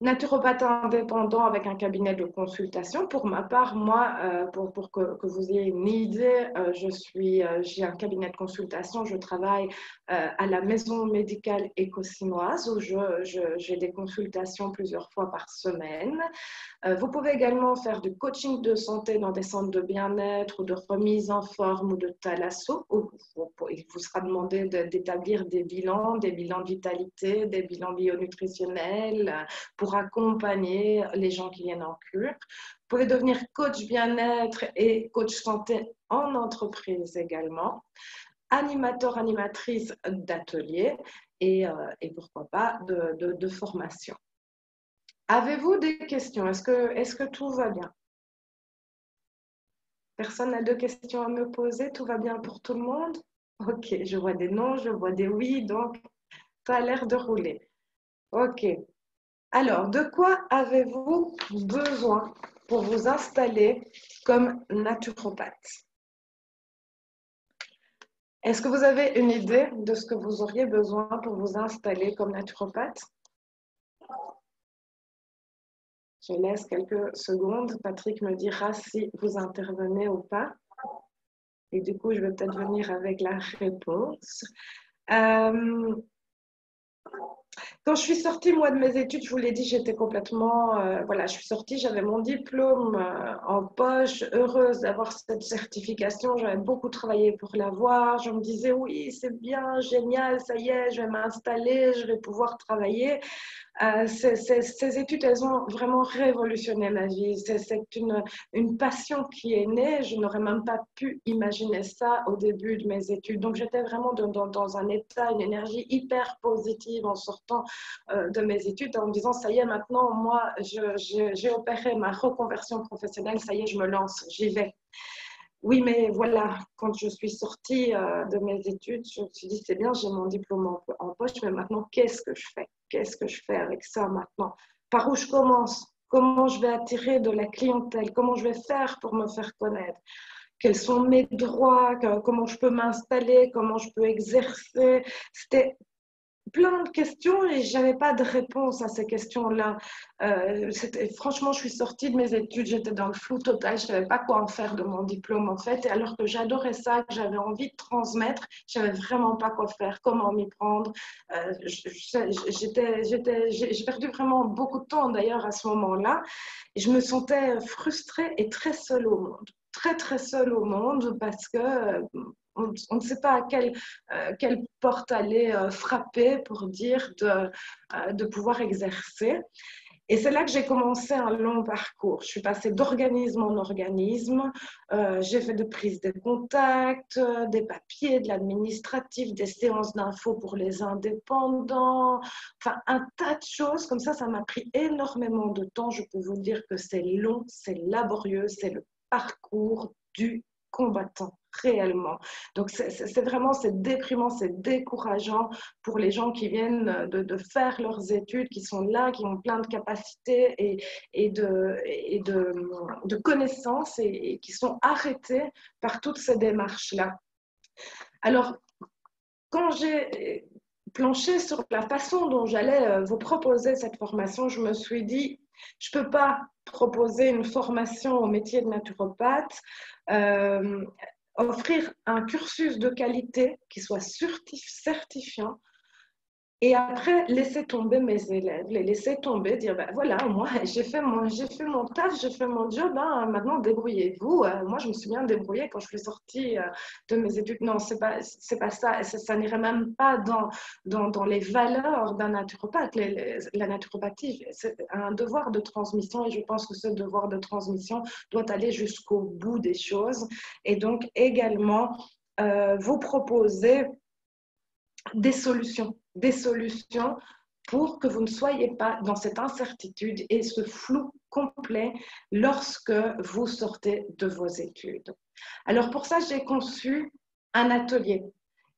Speaker 1: naturopathe indépendant avec un cabinet de consultation? Pour ma part, moi, euh, pour, pour que, que, vous ayez une idée, euh, je suis, euh, j'ai un cabinet de consultation. Je travaille à la maison médicale éco-sinoise où je, j'ai des consultations plusieurs fois par semaine. vous pouvez également faire du coaching de santé dans des centres de bien-être ou de remise en forme ou de thalasso. Il vous sera demandé d'établir des bilans, des bilans de vitalité, des bilans bionutritionnels pour accompagner les gens qui viennent en cure. Vous pouvez devenir coach bien-être et coach santé en entreprise également, animateur, animatrice d'ateliers et, euh, et, pourquoi pas de, de, formation. Avez-vous des questions? Est-ce que, est que tout va bien? Personne n'a de questions à me poser? Tout va bien pour tout le monde? Ok, je vois des non, je vois des oui, donc ça a l'air de rouler. Ok, alors, de quoi avez-vous besoin pour vous installer comme naturopathe? Est-ce que vous avez une idée de ce que vous auriez besoin pour vous installer comme naturopathe? Je laisse quelques secondes. Patrick me dira si vous intervenez ou pas. Et du coup, je vais peut-être venir avec la réponse. Euh, quand je suis sortie, moi, de mes études, je vous l'ai dit, j'étais complètement, euh, voilà, je suis sortie, j'avais mon diplôme euh, en poche, heureuse d'avoir cette certification. J'avais beaucoup travaillé pour l'avoir. Je me disais, oui, c'est bien, génial, ça y est, je vais m'installer, je vais pouvoir travailler. Euh, ces, études, elles ont vraiment révolutionné ma vie. C'est une, passion qui est née. Je n'aurais même pas pu imaginer ça au début de mes études. Donc, j'étais vraiment dans, un état, une énergie hyper positive en sortant euh, de mes études, en me disant, ça y est, maintenant, moi, j'ai opéré ma reconversion professionnelle, ça y est, je me lance, j'y vais. Oui, mais voilà, quand je suis sortie euh, de mes études, je me suis dit, c'est bien, j'ai mon diplôme en, poche, mais maintenant, qu'est-ce que je fais? Qu'est-ce que je fais avec ça maintenant? Par où je commence? Comment je vais attirer de la clientèle? Comment je vais faire pour me faire connaître? Quels sont mes droits? Comment je peux m'installer? Comment je peux exercer? C'était plein de questions et je n'avais pas de réponse à ces questions-là. Euh, franchement, je suis sortie de mes études, j'étais dans le flou total, je savais pas quoi en faire de mon diplôme en fait. Et alors que j'adorais ça, que j'avais envie de transmettre, je savais vraiment pas quoi faire, comment m'y prendre. Euh, j'ai perdu vraiment beaucoup de temps d'ailleurs à ce moment-là. Je me sentais frustrée et très seule au monde très très seul au monde parce que on, ne sait pas à quelle, quelle porte aller frapper pour dire de, de pouvoir exercer. Et c'est là que j'ai commencé un long parcours. Je suis passée d'organisme en organisme. Euh, j'ai fait de prise de contact, euh, des papiers, de l'administratif, des séances d'infos pour les indépendants. Enfin, un tas de choses. Comme ça, ça m'a pris énormément de temps. Je peux vous dire que c'est long, c'est laborieux, c'est le parcours du combattant réellement. Donc c'est vraiment c'est déprimant, c'est décourageant pour les gens qui viennent de, faire leurs études, qui sont là, qui ont plein de capacités et, de, connaissances et, qui sont arrêtés par toutes ces démarches-là. Alors, quand j'ai planché sur la façon dont j'allais euh, vous proposer cette formation, je me suis dit, je ne peux pas proposer une formation au métier de naturopathe euh, offrir un cursus de qualité qui soit certifiant et après, laisser tomber mes élèves, les laisser tomber, dire ben voilà, moi j'ai fait mon, j'ai fait mon taf, j'ai fait mon job, hein, maintenant débrouillez-vous. Euh, moi, je me suis bien débrouillée quand je suis sortie euh, de mes études. Non, c'est pas, pas ça. Ça, ça n'irait même pas dans, dans, dans, les valeurs d'un naturopathe. la naturopathie, c'est un devoir de transmission et je pense que ce devoir de transmission doit aller jusqu'au bout des choses et donc également euh, vous proposer des solutions des solutions pour que vous ne soyez pas dans cette incertitude et ce flou complet lorsque vous sortez de vos études. Alors pour ça, j'ai conçu un atelier,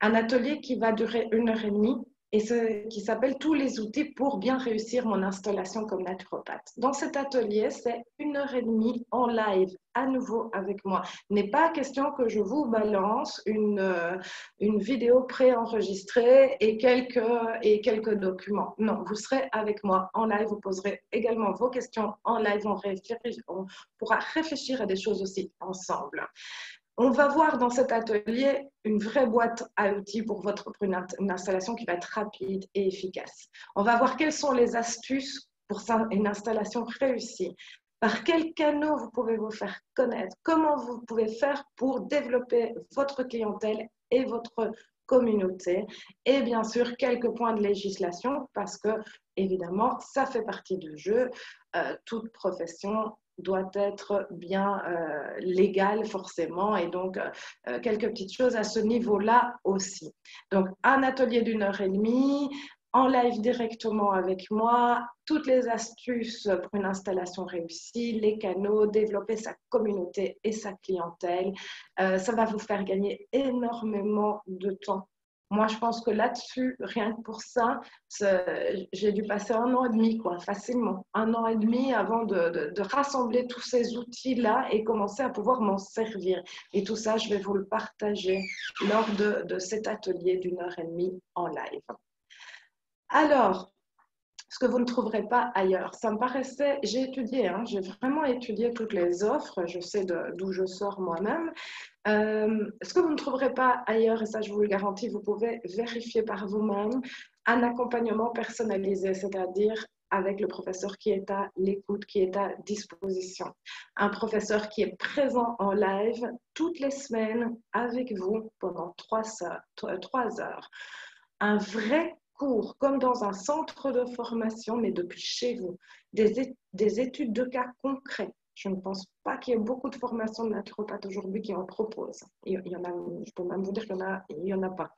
Speaker 1: un atelier qui va durer une heure et demie et ce qui s'appelle Tous les outils pour bien réussir mon installation comme naturopathe. Dans cet atelier, c'est une heure et demie en live, à nouveau avec moi. N'est pas question que je vous balance une, euh, une vidéo préenregistrée et quelques, et quelques documents. Non, vous serez avec moi en live. Vous poserez également vos questions en live. On pourra réfléchir à des choses aussi ensemble. On va voir dans cet atelier une vraie boîte à outils pour votre une installation qui va être rapide et efficace. On va voir quelles sont les astuces pour une installation réussie. Par quels canaux vous pouvez vous faire connaître? Comment vous pouvez faire pour développer votre clientèle et votre communauté? Et bien sûr, quelques points de législation parce que, évidemment, ça fait partie du jeu. Euh, toute profession doit être bien euh, légal forcément et donc euh, quelques petites choses à ce niveau-là aussi. Donc un atelier d'une heure et demie, en live directement avec moi, toutes les astuces pour une installation réussie, les canaux, développer sa communauté et sa clientèle. Euh, ça va vous faire gagner énormément de temps moi, je pense que là-dessus, rien que pour ça, j'ai dû passer un an et demi, quoi, facilement. Un an et demi avant de, rassembler tous ces outils-là et commencer à pouvoir m'en servir. Et tout ça, je vais vous le partager lors de, cet atelier d'une heure et demie en live. Alors, ce que vous ne trouverez pas ailleurs. Ça me paraissait, j'ai étudié, hein, j'ai vraiment étudié toutes les offres, je sais d'où je sors moi-même. Euh, ce que vous ne trouverez pas ailleurs, et ça je vous le garantis, vous pouvez vérifier par vous-même, un accompagnement personnalisé, c'est-à-dire avec le professeur qui est à l'écoute, qui est à disposition. Un professeur qui est présent en live toutes les semaines avec vous pendant trois heures. Trois heures. Un vrai comme dans un centre de formation, mais depuis chez vous, des études de cas concrets. Je ne pense pas qu'il y ait beaucoup de formations de naturopathes aujourd'hui qui en proposent. Il y en a, je peux même vous dire qu'il n'y en, en, a pas.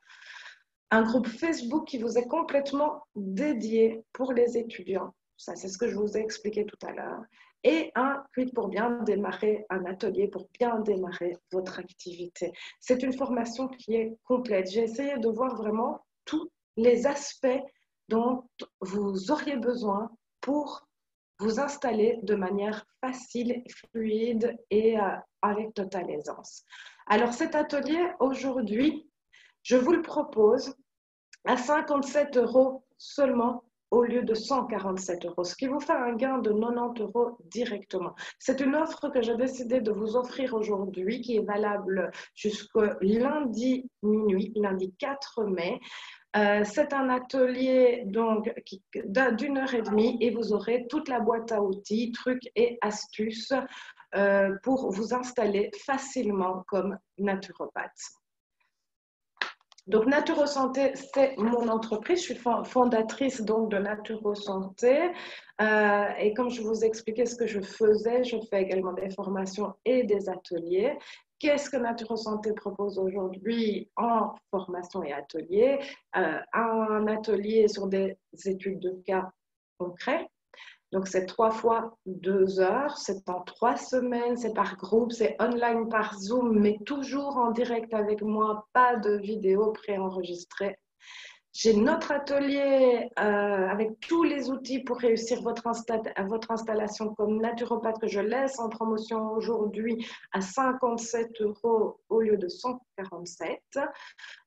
Speaker 1: Un groupe Facebook qui vous est complètement dédié pour les étudiants. Ça, c'est ce que je vous ai expliqué tout à l'heure. Et un quid pour bien démarrer, un atelier pour bien démarrer votre activité. C'est une formation qui est complète. J'ai essayé de voir vraiment tout les aspects dont vous auriez besoin pour vous installer de manière facile, fluide et euh, avec totale aisance. Alors cet atelier, aujourd'hui, je vous le propose à 57 euros seulement au lieu de 147 euros, ce qui vous fait un gain de 90 euros directement. C'est une offre que j'ai décidé de vous offrir aujourd'hui qui est valable jusqu'au lundi minuit, lundi 4 mai. Euh, c'est un atelier donc d'une heure et demie et vous aurez toute la boîte à outils, trucs et astuces euh, pour vous installer facilement comme naturopathe. Donc, Naturosanté, c'est mon entreprise. Je suis fondatrice donc de Naturosanté. Euh, et comme je vous expliquais ce que je faisais, je fais également des formations et des ateliers. Qu'est-ce que Naturosanté propose aujourd'hui en formation et atelier euh, Un atelier sur des études de cas concrets donc, c'est trois fois deux heures, c'est en trois semaines, c'est par groupe, c'est online par Zoom, mais toujours en direct avec moi, pas de vidéo préenregistrée. J'ai notre atelier euh, avec tous les outils pour réussir votre, installation comme naturopathe que je laisse en promotion aujourd'hui à 57 euros au lieu de 147.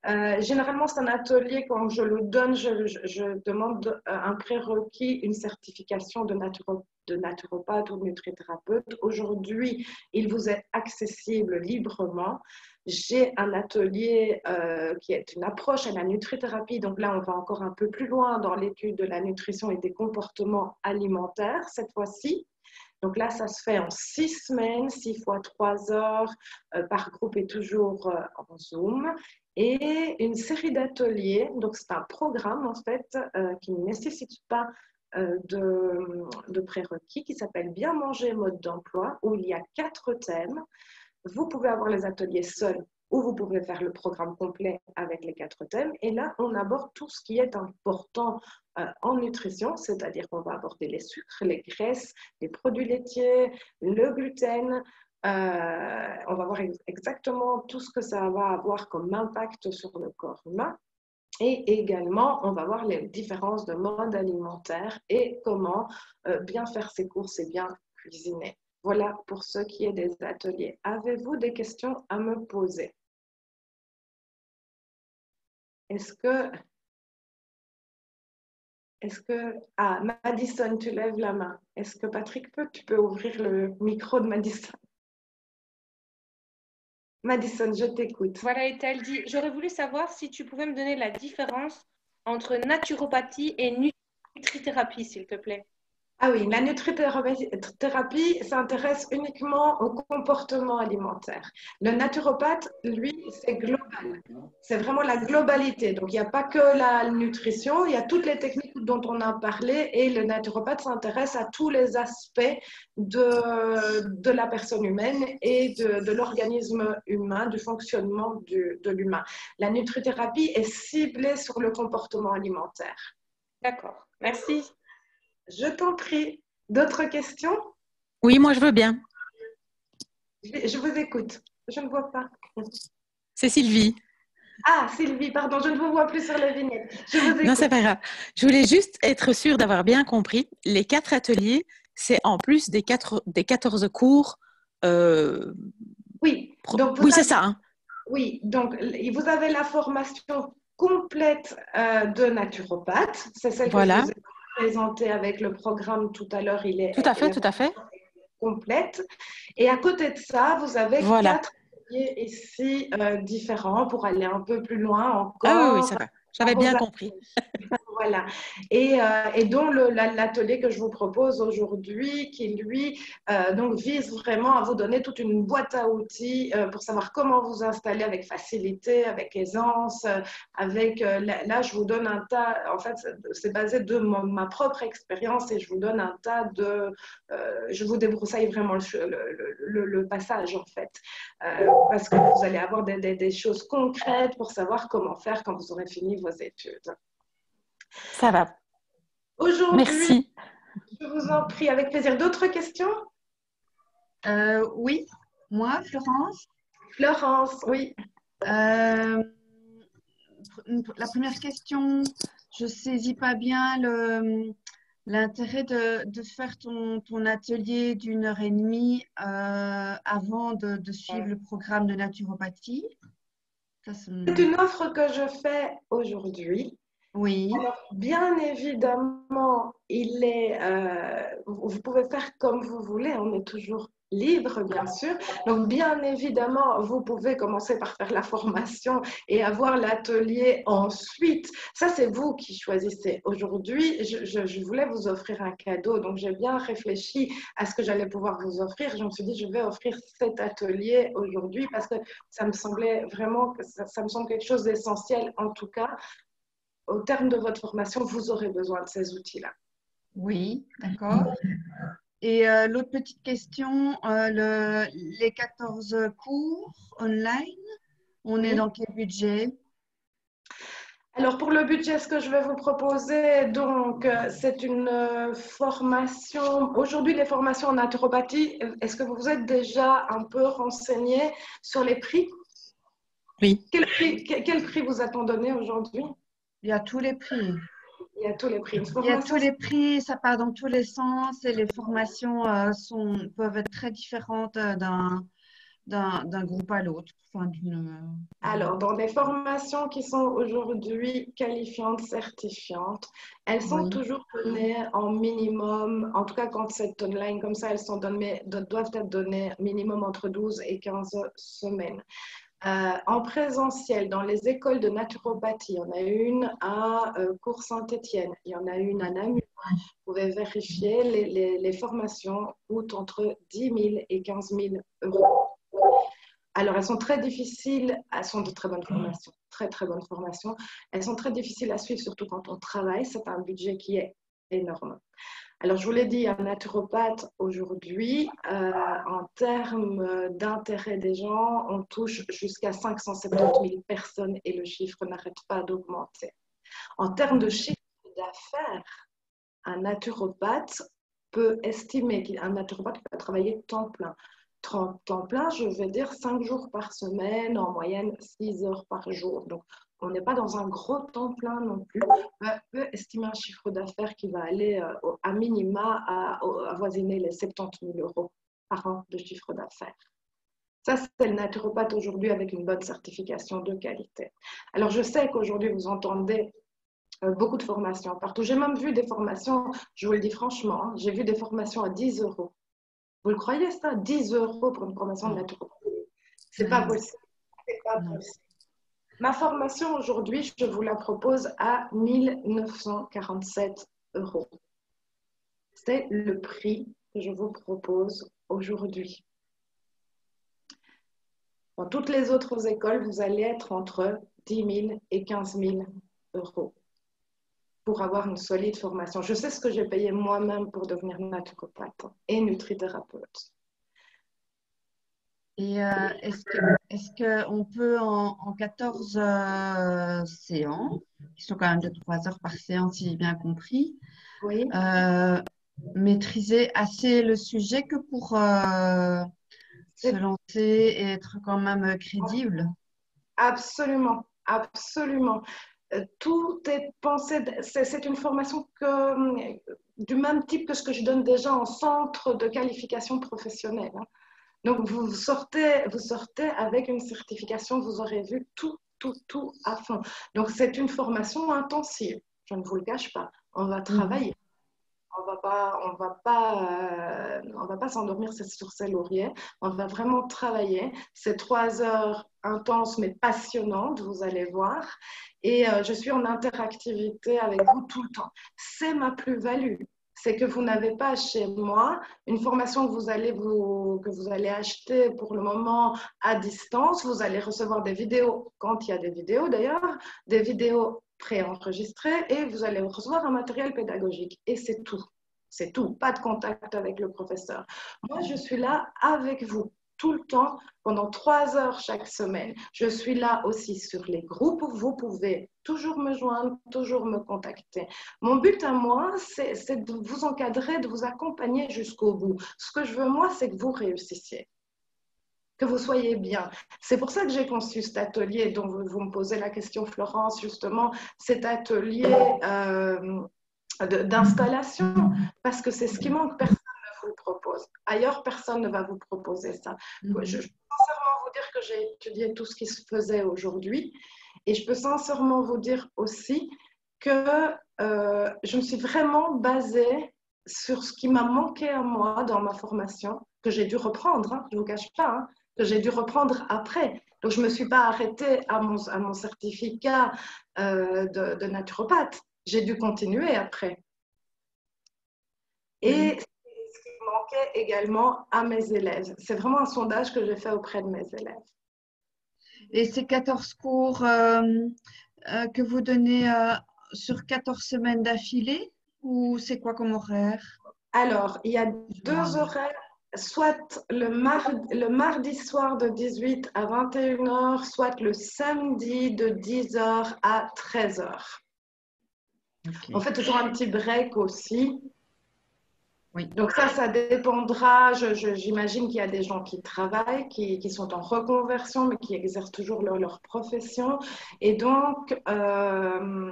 Speaker 1: Euh, généralement, c'est un atelier, quand je le donne, je, demande euh, un prérequis, une certification de, de naturopathe ou de nutrithérapeute. Aujourd'hui, il vous est accessible librement. J'ai un atelier euh, qui est une approche à la nutrithérapie. Donc là, on va encore un peu plus loin dans l'étude de la nutrition et des comportements alimentaires cette fois-ci. Donc là, ça se fait en six semaines, six fois trois heures euh, par groupe et toujours euh, en Zoom. Et une série d'ateliers. Donc c'est un programme en fait qui ne nécessite pas de, de prérequis qui s'appelle Bien manger mode d'emploi où il y a quatre thèmes. Vous pouvez avoir les ateliers seuls ou vous pouvez faire le programme complet avec les quatre thèmes. Et là, on aborde tout ce qui est important euh, en nutrition, c'est-à-dire qu'on va aborder les sucres, les graisses, les produits laitiers, le gluten. Euh, on va voir exactement tout ce que ça va avoir comme impact sur le corps humain. Et également, on va voir les différences de mode alimentaire et comment euh, bien faire ses courses et bien cuisiner. Voilà pour ce qui est des ateliers. Avez-vous des questions à me poser? Est-ce que... Est-ce que... Ah, Madison, tu lèves la main. Est-ce que Patrick peut, tu peux ouvrir le micro de Madison? Madison, je t'écoute.
Speaker 3: Voilà, Ethel dit, j'aurais voulu savoir si tu pouvais me donner la différence entre naturopathie et nutrithérapie, s'il te plaît.
Speaker 1: Ah oui, la nutrithérapie s'intéresse uniquement au comportement alimentaire. Le naturopathe, lui, c'est global. C'est vraiment la globalité. Donc, il n'y a pas que la nutrition, il y a toutes les techniques dont on a parlé et le naturopathe s'intéresse à tous les aspects de, de la personne humaine et de, de l'organisme humain, du fonctionnement de l'humain. La nutrithérapie est ciblée sur le comportement alimentaire.
Speaker 3: D'accord, merci.
Speaker 1: Je t'en prie. D'autres questions?
Speaker 4: Oui, moi je veux bien.
Speaker 1: Je vous écoute. Je ne vois pas.
Speaker 4: C'est Sylvie.
Speaker 1: Ah, Sylvie, pardon, je ne vous vois plus sur la vignette.
Speaker 4: non, c'est pas grave. Je voulais juste être sûre d'avoir bien compris. Les quatre ateliers, c'est en plus des, quatre, des 14 cours.
Speaker 1: Euh, oui,
Speaker 4: donc oui c'est ça. Hein.
Speaker 1: Oui, donc vous avez la formation complète euh, de naturopathe. C'est celle
Speaker 4: voilà.
Speaker 1: que vous présenté avec le programme tout à l'heure. Il est
Speaker 4: tout à fait, tout à fait
Speaker 1: complète. Et à côté de ça, vous avez voilà. quatre ici euh, différents pour aller un peu plus loin encore.
Speaker 4: Ah oui, oui ça va. J'avais bien compris.
Speaker 1: Voilà. Et, euh, dont l'atelier que je vous propose aujourd'hui, qui lui euh, donc vise vraiment à vous donner toute une boîte à outils euh, pour savoir comment vous installer avec facilité, avec aisance, avec là, je vous donne un tas. En fait, c'est basé de ma propre expérience et je vous donne un tas de. je vous débroussaille vraiment le, passage en fait, parce que vous allez avoir des choses concrètes pour savoir comment faire quand vous aurez fini vos études.
Speaker 4: Ça va.
Speaker 1: Aujourd'hui,
Speaker 4: Merci.
Speaker 1: je vous en prie, avec plaisir. D'autres questions?
Speaker 5: Euh, Oui, moi, Florence?
Speaker 1: Florence, oui.
Speaker 5: Euh, la première question, je ne saisis pas bien l'intérêt de, faire ton, atelier d'une heure et demie euh, avant de, suivre le programme de naturopathie.
Speaker 1: C'est une offre que je fais aujourd'hui.
Speaker 5: Oui.
Speaker 1: bien évidemment, il est, euh, vous pouvez faire comme vous voulez. On est toujours libre, bien sûr. Donc, bien évidemment, vous pouvez commencer par faire la formation et avoir l'atelier ensuite. Ça, c'est vous qui choisissez. Aujourd'hui, je, voulais vous offrir un cadeau. Donc, j'ai bien réfléchi à ce que j'allais pouvoir vous offrir. Je me suis dit, je vais offrir cet atelier aujourd'hui parce que ça me semblait vraiment, ça me semble quelque chose d'essentiel. En tout cas, au terme de votre formation, vous aurez besoin de ces outils-là.
Speaker 5: Oui, d'accord. Et euh, l'autre petite question, euh, les 14 cours online, on est dans quel budget?
Speaker 1: Alors pour le budget, ce que je vais vous proposer, donc euh, c'est une formation. Aujourd'hui, les formations en naturopathie, est-ce que vous vous êtes déjà un peu renseigné sur les prix?
Speaker 4: Oui.
Speaker 1: Quel prix, quel prix vous a-t-on donné aujourd'hui?
Speaker 5: Il y a tous les prix.
Speaker 1: Il y a tous les prix.
Speaker 5: Il y a tous les prix, ça part dans tous les sens et les formations euh, sont, peuvent être très différentes euh, d'un d'un groupe à l'autre. Enfin,
Speaker 1: euh, Alors, dans des formations qui sont aujourd'hui qualifiantes, certifiantes, elles sont toujours données en minimum, en tout cas quand c'est online comme ça, elles sont données, doivent être données minimum entre 12 et 15 semaines. Euh, en présentiel, dans les écoles de naturopathie, il y en a une à euh, Cours Saint-Étienne, il y en a une à Namur. Vous pouvez vérifier, les, les, formations coûtent entre 10 000 et 15 000 euros. Alors, elles sont très difficiles, elles sont de très bonnes formations, très très bonnes formations. Elles sont très difficiles à suivre, surtout quand on travaille. C'est un budget qui est énorme. Alors, je vous l'ai dit, un naturopathe aujourd'hui, euh, en termes d'intérêt des gens, on touche jusqu'à 570 000 personnes et le chiffre n'arrête pas d'augmenter. En termes de chiffre d'affaires, un naturopathe peut estimer qu'un naturopathe peut travailler temps plein. Temps plein, je vais dire 5 jours par semaine, en moyenne 6 heures par jour. Donc, on n'est pas dans un gros temps plein non plus, on peut estimer un chiffre d'affaires qui va aller euh, à minima à, avoisiner les 70 000 euros par an de chiffre d'affaires. Ça, c'est le naturopathe aujourd'hui avec une bonne certification de qualité. Alors, je sais qu'aujourd'hui, vous entendez euh, beaucoup de formations partout. J'ai même vu des formations, je vous le dis franchement, hein, j'ai vu des formations à 10 euros. Vous le croyez ça? 10 euros pour une formation de naturopathie? C'est pas possible. C'est pas possible. Ma formation aujourd'hui, je vous la propose à 1947 euros. C'est le prix que je vous propose aujourd'hui. Dans toutes les autres écoles, vous allez être entre 10 000 et 15 000 euros pour avoir une solide formation. Je sais ce que j'ai payé moi-même pour devenir naturopathe et nutrithérapeute.
Speaker 5: Et euh, est-ce qu'on peut en, 14 euh, séances, qui sont quand même de 3 heures par séance si j'ai bien compris, euh, maîtriser assez le sujet que pour se lancer et être quand même crédible?
Speaker 1: Absolument, absolument. Tout est pensé, c'est une formation que, du même type que ce que je donne déjà en centre de qualification professionnelle. Hein. Donc, vous sortez, vous sortez avec une certification, vous aurez vu tout, tout, tout à fond. Donc, c'est une formation intensive, je ne vous le cache pas. On va travailler. On va pas, on va pas, euh, on va pas s'endormir sur ses lauriers. On va vraiment travailler. C'est trois heures intenses mais passionnantes, vous allez voir. Et euh, je suis en interactivité avec vous tout le temps. C'est ma plus-value c'est que vous n'avez pas chez moi une formation que vous, allez que vous allez acheter pour le moment à distance. Vous allez recevoir des vidéos, quand il y a des vidéos d'ailleurs, des vidéos préenregistrées et vous allez recevoir un matériel pédagogique. Et c'est tout. C'est tout. Pas de contact avec le professeur. Moi, je suis là avec vous tout le temps, pendant trois heures chaque semaine. Je suis là aussi sur les groupes. Vous pouvez toujours me joindre, toujours me contacter. Mon but à moi, c'est de vous encadrer, de vous accompagner jusqu'au bout. Ce que je veux, moi, c'est que vous réussissiez que vous soyez bien. C'est pour ça que j'ai conçu cet atelier dont vous, me posez la question, Florence, justement, cet atelier euh, d'installation, parce que c'est ce qui manque. Vous propose. Ailleurs, personne ne va vous proposer ça. Mhm. Je, peux sincèrement vous dire que j'ai étudié tout ce qui se faisait aujourd'hui et je peux sincèrement vous dire aussi que euh, je me suis vraiment basée sur ce qui m'a manqué à moi dans ma formation, que j'ai dû reprendre, hein, je ne vous cache pas, hein, que j'ai dû reprendre après. Donc, je ne me suis pas arrêtée à mon, à mon certificat euh, de, de, naturopathe. J'ai dû continuer après. Et également à mes élèves. C'est vraiment un sondage que j'ai fait auprès de mes élèves.
Speaker 5: Et ces 14 cours euh, euh, que vous donnez euh, sur 14 semaines d'affilée ou c'est quoi comme horaire?
Speaker 1: Alors, il y a deux horaires soit le, le, mardi soir de 18 à 21h, soit le samedi de 10h à 13h. On fait toujours un petit break aussi. Oui. Donc ça, ça dépendra. J'imagine qu'il y a des gens qui travaillent, qui, qui, sont en reconversion, mais qui exercent toujours leur, leur profession. Et donc, euh,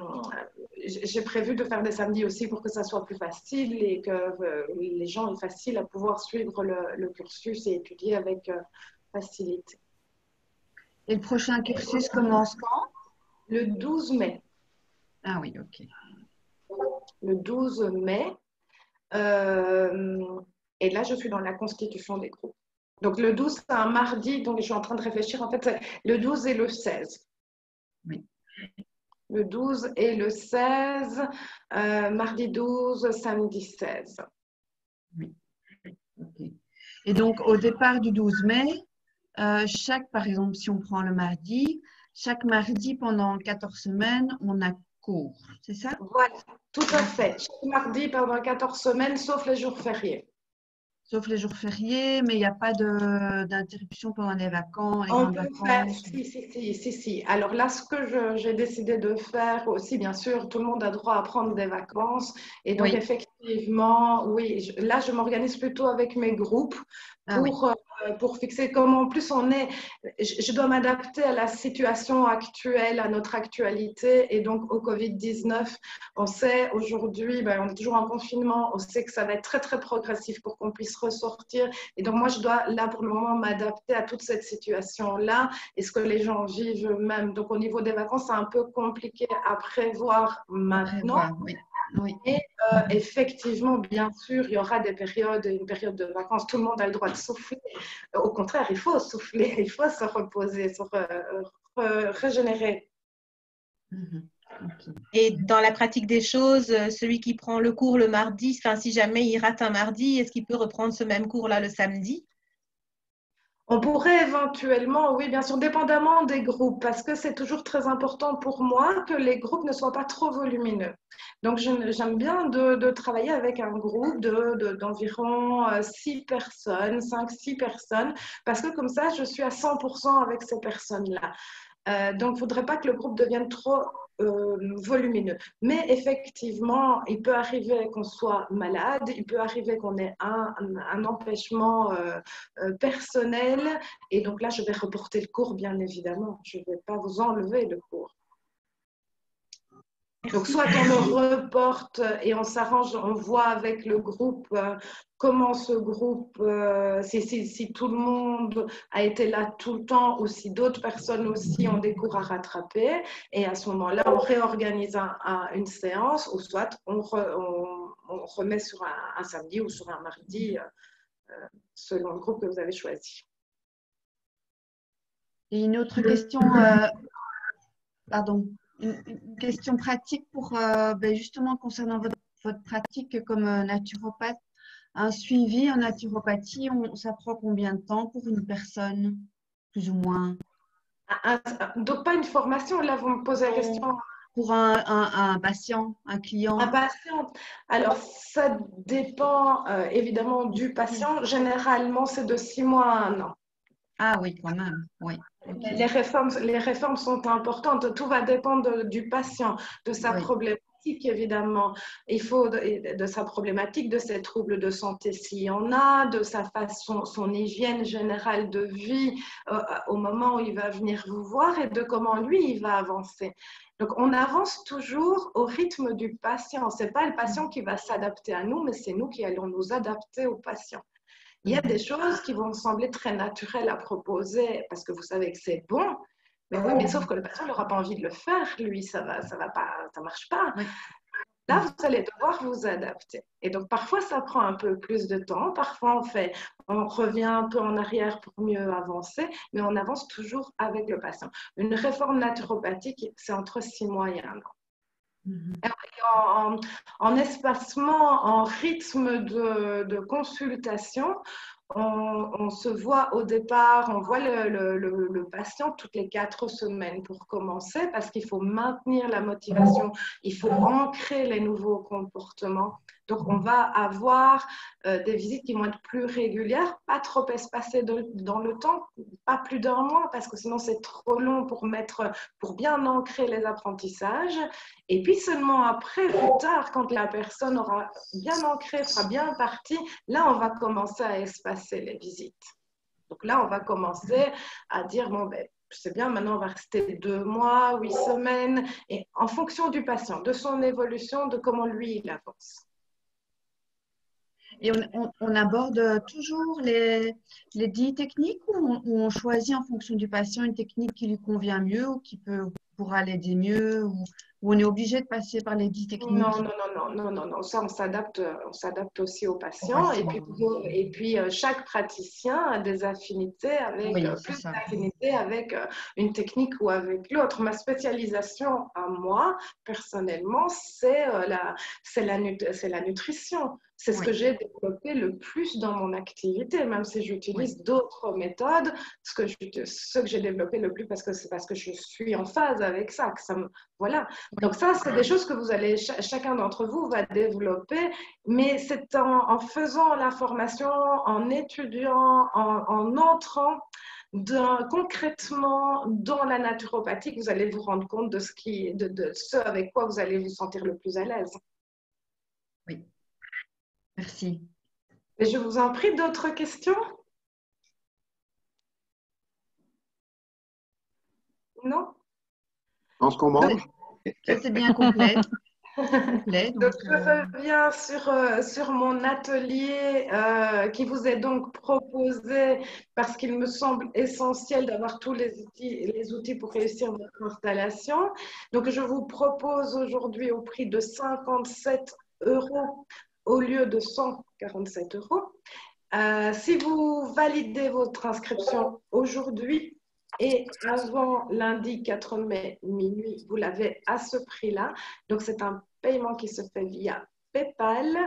Speaker 1: j'ai prévu de faire des samedis aussi pour que ça soit plus facile et que euh, les gens aient facile à pouvoir suivre le, le cursus et étudier avec euh, facilité.
Speaker 5: Et le prochain cursus commence quand?
Speaker 1: Le 12 mai.
Speaker 5: Ah oui, ok.
Speaker 1: Le 12 mai. Euh, et là, je suis dans la constitution des groupes. Donc, le 12, c'est un mardi, donc je suis en train de réfléchir. En fait, le 12 et le 16.
Speaker 5: Oui.
Speaker 1: Le 12 et le 16, euh, mardi 12, samedi 16.
Speaker 5: Oui. Okay. Et donc, au départ du 12 mai, euh, chaque, par exemple, si on prend le mardi, chaque mardi pendant 14 semaines, on a cours, c'est ça?
Speaker 1: Voilà, tout à fait. Chaque mardi pendant 14 semaines, sauf les jours fériés.
Speaker 5: Sauf les jours fériés, mais il n'y a pas d'interruption pendant les vacances. Les
Speaker 1: On peut vacances. faire, si, si, si, si, si. Alors là, ce que j'ai décidé de faire aussi, bien sûr, tout le monde a droit à prendre des vacances. Et donc, oui. effectivement, oui, je, là, je m'organise plutôt avec mes groupes pour, ah, oui. Euh, pour fixer comment, en plus, on est, je, dois m'adapter à la situation actuelle, à notre actualité et donc au Covid-19. On sait aujourd'hui, ben, on est toujours en confinement, on sait que ça va être très, très progressif pour qu'on puisse ressortir. Et donc, moi, je dois, là, pour le moment, m'adapter à toute cette situation-là et ce que les gens vivent eux-mêmes. Donc, au niveau des vacances, c'est un peu compliqué à prévoir maintenant.
Speaker 5: Oui. Oui.
Speaker 1: Et euh, effectivement, bien sûr, il y aura des périodes, une période de vacances. Tout le monde a le droit de souffler. Au contraire, il faut souffler, il faut se reposer, se re, re, régénérer.
Speaker 3: Mm -hmm. okay. Et dans la pratique des choses, euh, celui qui prend le cours le mardi, enfin, si jamais il rate un mardi, est-ce qu'il peut reprendre ce même cours-là le samedi?
Speaker 1: On pourrait éventuellement, oui, bien sûr, dépendamment des groupes, parce que c'est toujours très important pour moi que les groupes ne soient pas trop volumineux. Donc, j'aime bien de, travailler avec un groupe d'environ de, de, 6 personnes, 5-6 personnes, parce que comme ça, je suis à 100% avec ces personnes-là. Euh, donc, il ne faudrait pas que le groupe devienne trop euh, volumineux. Mais effectivement, il peut arriver qu'on soit malade, il peut arriver qu'on ait un, un, empêchement euh, euh, personnel. Et donc là, je vais reporter le cours, bien évidemment. Je ne vais pas vous enlever le cours. Donc, soit on le reporte et on s'arrange, on voit avec le groupe euh, comment ce groupe, euh, si, si, si, tout le monde a été là tout le temps ou si d'autres personnes aussi ont des cours à rattraper. Et à ce moment-là, on réorganise un, un, une séance ou soit on, re, on, on remet sur un, un, samedi ou sur un mardi euh, selon le groupe que vous avez choisi.
Speaker 5: Et une autre question, euh, pardon, une, une, question pratique pour euh, ben justement concernant votre, votre pratique comme euh, naturopathe. Un suivi en naturopathie, on, ça prend combien de temps pour une personne, plus ou moins?
Speaker 1: Un, un, Donc pas une formation, là vous me posez la question.
Speaker 5: Pour un, un patient, un client?
Speaker 1: Un patient. Alors ça dépend euh, évidemment du patient. Généralement c'est de six mois à un an.
Speaker 5: Ah oui, quand même, oui.
Speaker 1: Okay. Les, réformes, les réformes sont importantes. Tout va dépendre du patient, de sa oui. problématique, évidemment. Il faut de, de, sa problématique, de ses troubles de santé s'il y en a, de sa façon, son hygiène générale de vie euh, au moment où il va venir vous voir et de comment lui, il va avancer. Donc, on avance toujours au rythme du patient. Ce n'est pas le patient qui va s'adapter à nous, mais c'est nous qui allons nous adapter au patient. Il y a des choses qui vont sembler très naturelles à proposer parce que vous savez que c'est bon, mais oui, mais sauf que le patient n'aura pas envie de le faire, lui, ça va, ça va pas, ça marche pas. Là, vous allez devoir vous adapter. Et donc, parfois, ça prend un peu plus de temps. Parfois, on, fait, on revient un peu en arrière pour mieux avancer, mais on avance toujours avec le patient. Une réforme naturopathique, c'est entre six mois et un an. Mhm. En, espacement, en rythme de, de consultation, on, se voit au départ, on voit le, patient toutes les quatre semaines pour commencer parce qu'il faut maintenir la motivation, il faut ancrer les nouveaux comportements. Donc, on va avoir euh, des visites qui vont être plus régulières, pas trop espacées dans le temps, pas plus d'un mois, parce que sinon c'est trop long pour mettre, pour bien ancrer les apprentissages. Et puis seulement après, plus tard, quand la personne aura bien ancré, sera bien partie, là, on va commencer à espacer les visites. Donc là, on va commencer à dire, bon, ben, c'est bien, maintenant on va rester deux mois, huit semaines, et en fonction du patient, de son évolution, de comment lui il avance.
Speaker 5: Et on, aborde toujours les, les dix techniques ou on, choisit en fonction du patient une technique qui lui convient mieux ou qui peut, pourra l'aider mieux ou, on est obligé de passer par les dix techniques?
Speaker 1: Non, non, non, non, non, non, ça on s'adapte, on s'adapte aussi aux patients et puis, et puis euh, chaque praticien a des affinités avec euh, plus d'affinités avec euh, une technique ou avec l'autre. Ma spécialisation à moi personnellement, c'est la, c'est la, c'est la nutrition. C'est ce que j'ai développé le plus dans mon activité, même si j'utilise d'autres méthodes. Ce que, ce que j'ai développé le plus, parce que c'est parce que je suis en phase avec ça. Que ça me, voilà. Donc ça, c'est des choses que vous allez, chacun d'entre vous va développer, mais c'est en, faisant la formation, en étudiant, en, entrant concrètement dans la naturopathie que vous allez vous rendre compte de ce, qui, de, de ce avec quoi vous allez vous sentir le plus à l'aise.
Speaker 5: Merci.
Speaker 1: Et je vous en prie, d'autres questions? Non?
Speaker 2: Dans ce qu'on mange
Speaker 5: C'est bien complet.
Speaker 1: donc, je euh, reviens sur, euh, sur mon atelier euh, qui vous est donc proposé parce qu'il me semble essentiel d'avoir tous les outils, les outils pour réussir votre installation. Donc, je vous propose aujourd'hui au prix de 57 euros au lieu de 147 euros. Euh, si vous validez votre inscription aujourd'hui et avant lundi 4 mai minuit, vous l'avez à ce prix-là. Donc, c'est un paiement qui se fait via PayPal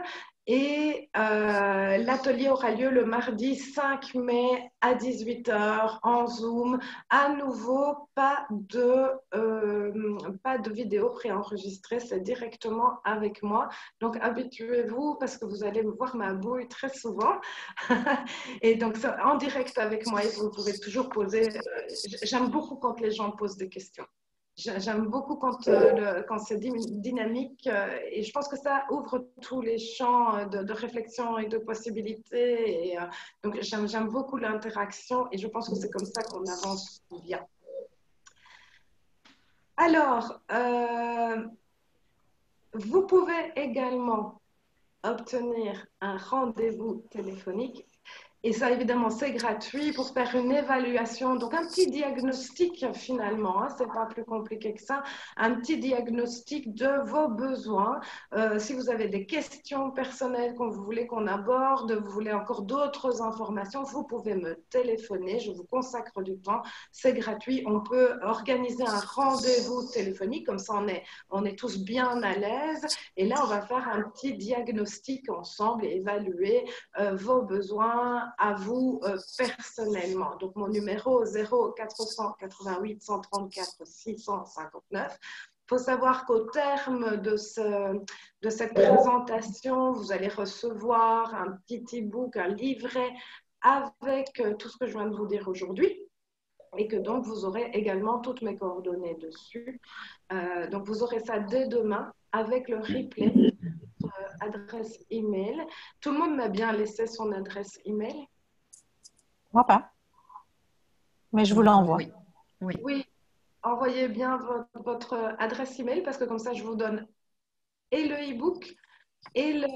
Speaker 1: et euh, l'atelier aura lieu le mardi 5 mai à 18h en Zoom. À nouveau, pas de, euh, pas de vidéo préenregistrée, c'est directement avec moi. Donc, habituez-vous parce que vous allez me voir ma bouille très souvent. et donc, en direct avec moi, et vous pouvez toujours poser. Euh, j'aime beaucoup quand les gens posent des questions. J'aime beaucoup quand, euh, quand c'est dynamique euh, et je pense que ça ouvre tous les champs euh, de, réflexion et de possibilités. Et, donc, j'aime beaucoup l'interaction et je pense que c'est comme ça qu'on avance bien. Alors, vous pouvez également obtenir un rendez-vous téléphonique et ça, évidemment, c'est gratuit pour faire une évaluation. Donc, un petit diagnostic, finalement, hein, c'est pas plus compliqué que ça. Un petit diagnostic de vos besoins. Euh, si vous avez des questions personnelles que vous qu'on aborde, vous voulez encore d'autres informations, vous pouvez me téléphoner. Je vous consacre du temps. C'est gratuit. On peut organiser un rendez-vous téléphonique. Comme ça, on est, on est tous bien à l'aise. Et là, on va faire un petit diagnostic ensemble et évaluer euh, vos besoins à vous euh, personnellement. Donc, mon numéro 0 488 134 659. Il faut savoir qu'au terme de, ce, de cette présentation, vous allez recevoir un petit e-book, un livret avec euh, tout ce que je viens de vous dire aujourd'hui et que donc vous aurez également toutes mes coordonnées dessus. Euh, donc vous aurez ça dès demain avec le replay adresse email. Tout le monde m'a bien laissé son adresse email
Speaker 4: Moi pas. Mais je vous l'envoie.
Speaker 1: Oui. oui. Envoyez bien votre, adresse email parce que comme ça, je vous donne et le e-book et, le,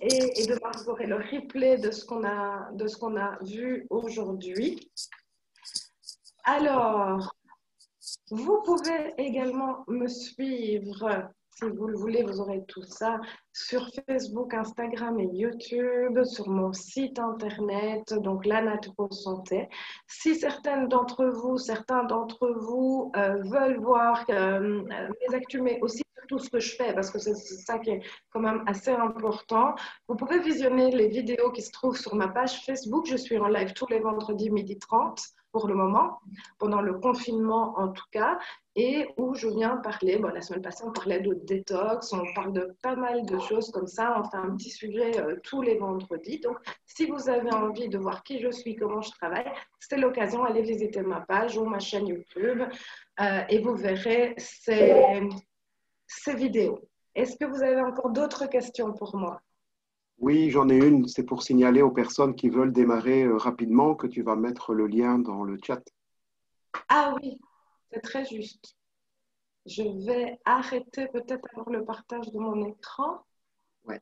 Speaker 1: et, et, demain, vous aurez le replay de ce qu'on a, de ce qu'on a vu aujourd'hui. Alors, vous pouvez également me suivre si vous le voulez, vous aurez tout ça sur Facebook, Instagram et YouTube, sur mon site internet, donc la Naturo Santé. Si certaines d'entre vous, certains d'entre vous euh, veulent voir euh, mes actus, mais aussi tout ce que je fais, parce que c'est ça qui est quand même assez important, vous pouvez visionner les vidéos qui se trouvent sur ma page Facebook. Je suis en live tous les vendredis midi 30 pour le moment, pendant le confinement en tout cas, et où je viens parler, bon, la semaine passée on parlait de détox, on parle de pas mal de choses comme ça, on fait un petit sujet euh, tous les vendredis. Donc si vous avez envie de voir qui je suis, comment je travaille, c'est l'occasion, allez visiter ma page ou ma chaîne YouTube euh, et vous verrez ces, ces vidéos. Est-ce que vous avez encore d'autres questions pour moi?
Speaker 2: Oui, j'en ai une. C'est pour signaler aux personnes qui veulent démarrer euh, rapidement que tu vas mettre le lien dans le chat.
Speaker 1: Ah oui, c'est très juste. Je vais arrêter peut-être avoir le partage de mon écran.
Speaker 2: Ouais.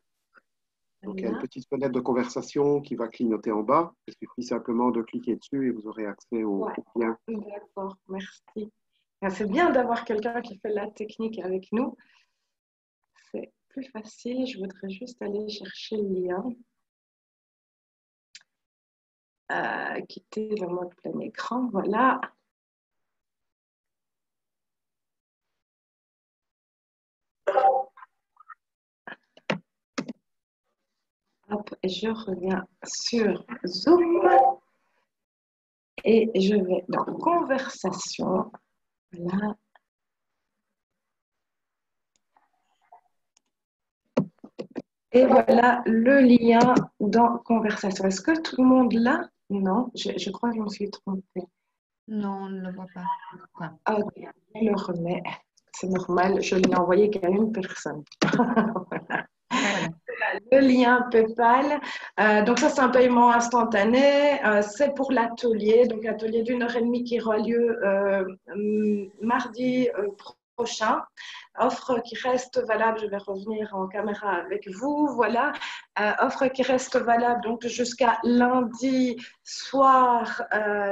Speaker 2: Donc, il y a une petite fenêtre de conversation qui va clignoter en bas. Il suffit simplement de cliquer dessus et vous aurez accès au, lien.
Speaker 1: D'accord, merci. Ah, c'est bien d'avoir quelqu'un qui fait la technique avec nous. Plus facile. Je voudrais juste aller chercher le lien. Euh, quitter le mode plein écran. Voilà. Hop, je reviens sur Zoom et je vais dans conversation. Voilà. Et voilà le lien dans conversation. Est-ce que tout le monde l'a? Non, je, crois que je me suis trompée.
Speaker 5: Non, on ne le voit pas.
Speaker 1: Ah, ok, je le remets. C'est normal, je l'ai envoyé qu'à une personne. voilà le lien PayPal. Euh, donc ça, c'est un paiement instantané. Euh, c'est pour l'atelier, donc atelier d'une heure et demie qui aura lieu euh, mardi prochain. Offre qui reste valable, je vais revenir en caméra avec vous, voilà. offre qui reste valable donc jusqu'à lundi soir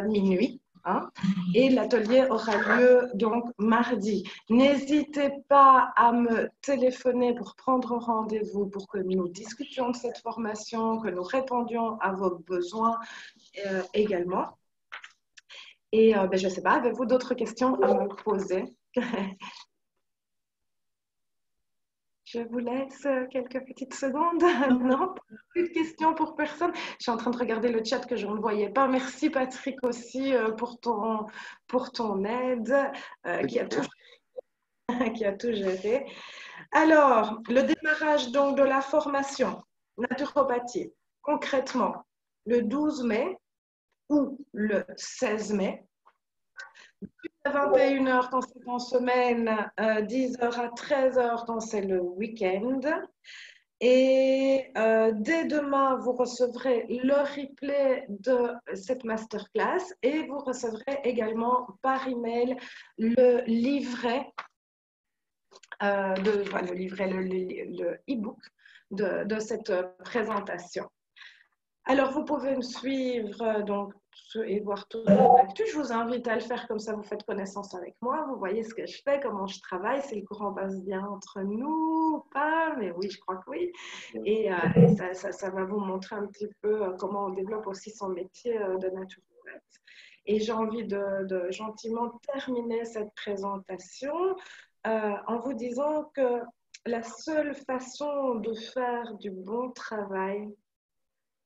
Speaker 1: minuit. Hein. et l'atelier aura lieu donc mardi. N'hésitez pas à me téléphoner pour prendre rendez-vous pour que nous discutions de cette formation, que nous répondions à vos besoins euh, également. Et euh, ben, je ne sais pas, avez-vous d'autres questions à me poser? Je vous laisse quelques petites secondes. non, plus de questions pour personne. Je suis en train de regarder le chat que je ne voyais pas. Merci Patrick aussi euh, pour ton, pour ton aide euh, qui, a tout, qui a tout géré. Alors, le démarrage donc de la formation naturopathie, concrètement, le 12 mai ou le 16 mai, 21h quand c'est en semaine, 10h euh, à 13h quand c'est le week-end. Et euh, dès demain, vous recevrez le replay de cette masterclass et vous recevrez également par email le livret, euh, de, le livret, le e-book de, de, cette présentation. Alors, vous pouvez me suivre donc et voir tout l'actu. Je vous invite à le faire comme ça, vous faites connaissance avec moi, vous voyez ce que je fais, comment je travaille, si le courant passe bien entre nous ou pas, mais oui, je crois que oui. Et, euh, ça, va vous montrer un petit peu euh, comment on développe aussi son métier euh, de naturopathe. Et j'ai envie de, gentiment terminer cette présentation en vous disant que la seule façon de faire du bon travail,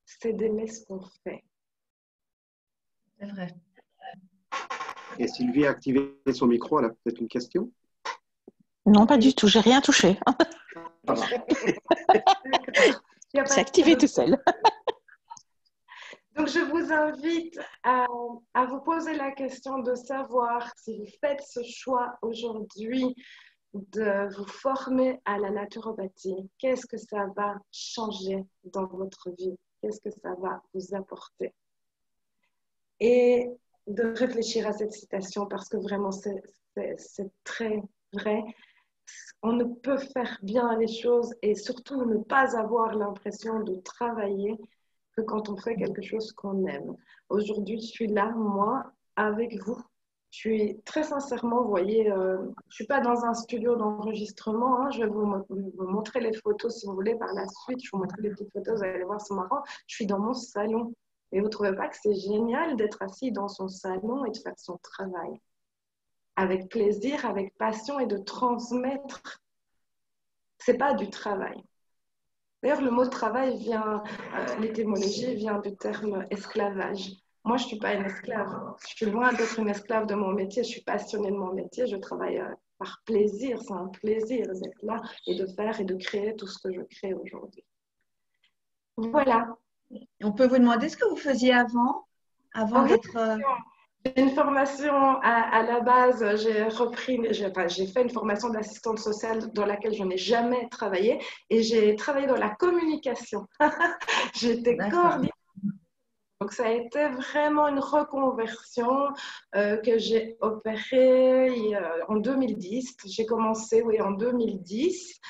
Speaker 1: c'est d'aimer ce qu'on fait.
Speaker 5: C'est vrai.
Speaker 2: Et Sylvie a activé son micro, elle a peut-être une question?
Speaker 4: Non, pas du tout, j'ai rien touché. C'est activé tout seul.
Speaker 1: Donc, je vous invite à, à, vous poser la question de savoir si vous faites ce choix aujourd'hui de vous former à la naturopathie. Qu'est-ce que ça va changer dans votre vie? Qu'est-ce que ça va vous apporter et de réfléchir à cette citation parce que vraiment c'est très vrai. On ne peut faire bien les choses et surtout ne pas avoir l'impression de travailler que quand on fait quelque chose qu'on aime. Aujourd'hui, je suis là, moi, avec vous, Je suis très sincèrement, vous voyez, euh, je ne suis pas dans un studio d'enregistrement. Hein. je vais vous, montrer les photos si vous voulez par la suite. Je vous montrer des petites photos, vous allez voir, c'est marrant. Je suis dans mon salon. Et vous ne trouvez pas que c'est génial d'être assis dans son salon et de faire son travail? Avec plaisir, avec passion et de transmettre c'est pas du travail. D'ailleurs, le mot travail vient, euh, l'étymologie vient du terme esclavage. Moi, je ne suis pas une esclave. Je suis loin d'être une esclave de mon métier. Je suis passionnée de mon métier. Je travaille euh, par plaisir. C'est un plaisir d'être là et de faire et de créer tout ce que je crée aujourd'hui. Voilà.
Speaker 5: On peut vous demander ce que vous faisiez avant, avant d'être. Euh,
Speaker 1: j'ai une formation à, la base, j'ai repris, j'ai fait une formation d'assistante sociale dans laquelle je n'ai jamais travaillé et j'ai travaillé dans la communication. J'étais coordinatrice. Donc ça a été vraiment une reconversion euh, que j'ai opérée en 2010. J'ai commencé oui, en 2010.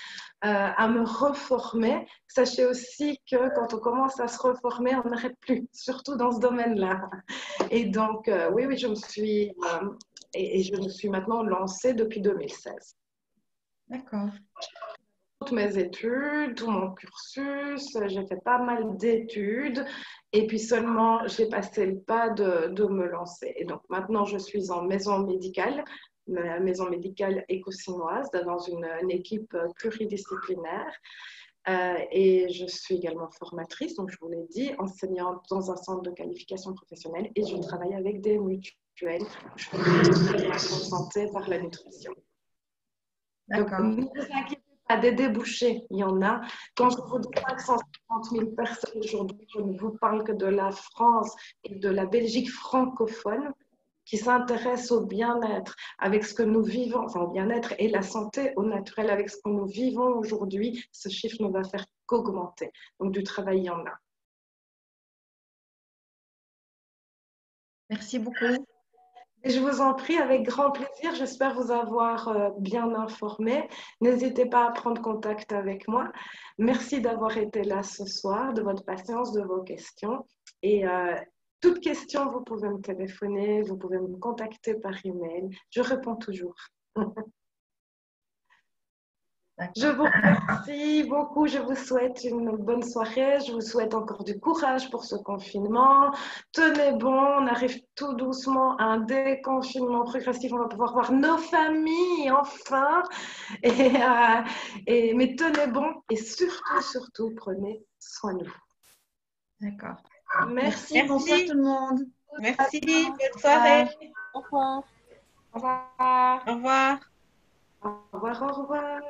Speaker 1: Euh, à me reformer. Sachez aussi que quand on commence à se reformer, on n'arrête plus, surtout dans ce domaine-là. Et donc, euh, oui, oui, je me suis, euh, et, je me suis maintenant lancée depuis 2016.
Speaker 5: D'accord.
Speaker 1: Toutes mes études, tout mon cursus, j'ai fait pas mal d'études et puis seulement j'ai passé le pas de, de, me lancer. Et donc maintenant je suis en maison médicale ma maison médicale éco-sinoise dans une, équipe pluridisciplinaire. Euh, et je suis également formatrice, donc je vous l'ai dit, enseignante dans un centre de qualification professionnelle et je travaille avec des mutuelles. Je fais la santé par la nutrition. Donc, ne vous inquiétez pas, des débouchés, il y en a. Quand je vous dis 550 000 personnes aujourd'hui, je ne vous parle que de la France et de la Belgique francophone qui s'intéresse au bien-être avec ce que nous vivons, enfin au bien-être et la santé au naturel avec ce que nous vivons aujourd'hui, ce chiffre ne va faire qu'augmenter. Donc du travail, il y en a.
Speaker 5: Merci beaucoup.
Speaker 1: Je vous en prie, avec grand plaisir. J'espère vous avoir euh, bien informé. N'hésitez pas à prendre contact avec moi. Merci d'avoir été là ce soir, de votre patience, de vos questions. Et, euh, toute question, vous pouvez me téléphoner, vous pouvez me contacter par email. Je réponds toujours. Je vous remercie beaucoup. Je vous souhaite une bonne soirée. Je vous souhaite encore du courage pour ce confinement. Tenez bon. On arrive tout doucement à un déconfinement progressif. On va pouvoir voir nos familles enfin. Et, euh, et mais tenez bon et surtout, surtout, prenez soin de vous.
Speaker 5: D'accord.
Speaker 1: Merci.
Speaker 5: Bonsoir tout le monde.
Speaker 3: Merci. Bonne soirée.
Speaker 4: Au revoir.
Speaker 1: Au revoir.
Speaker 3: Au revoir.
Speaker 1: Au revoir. Au revoir.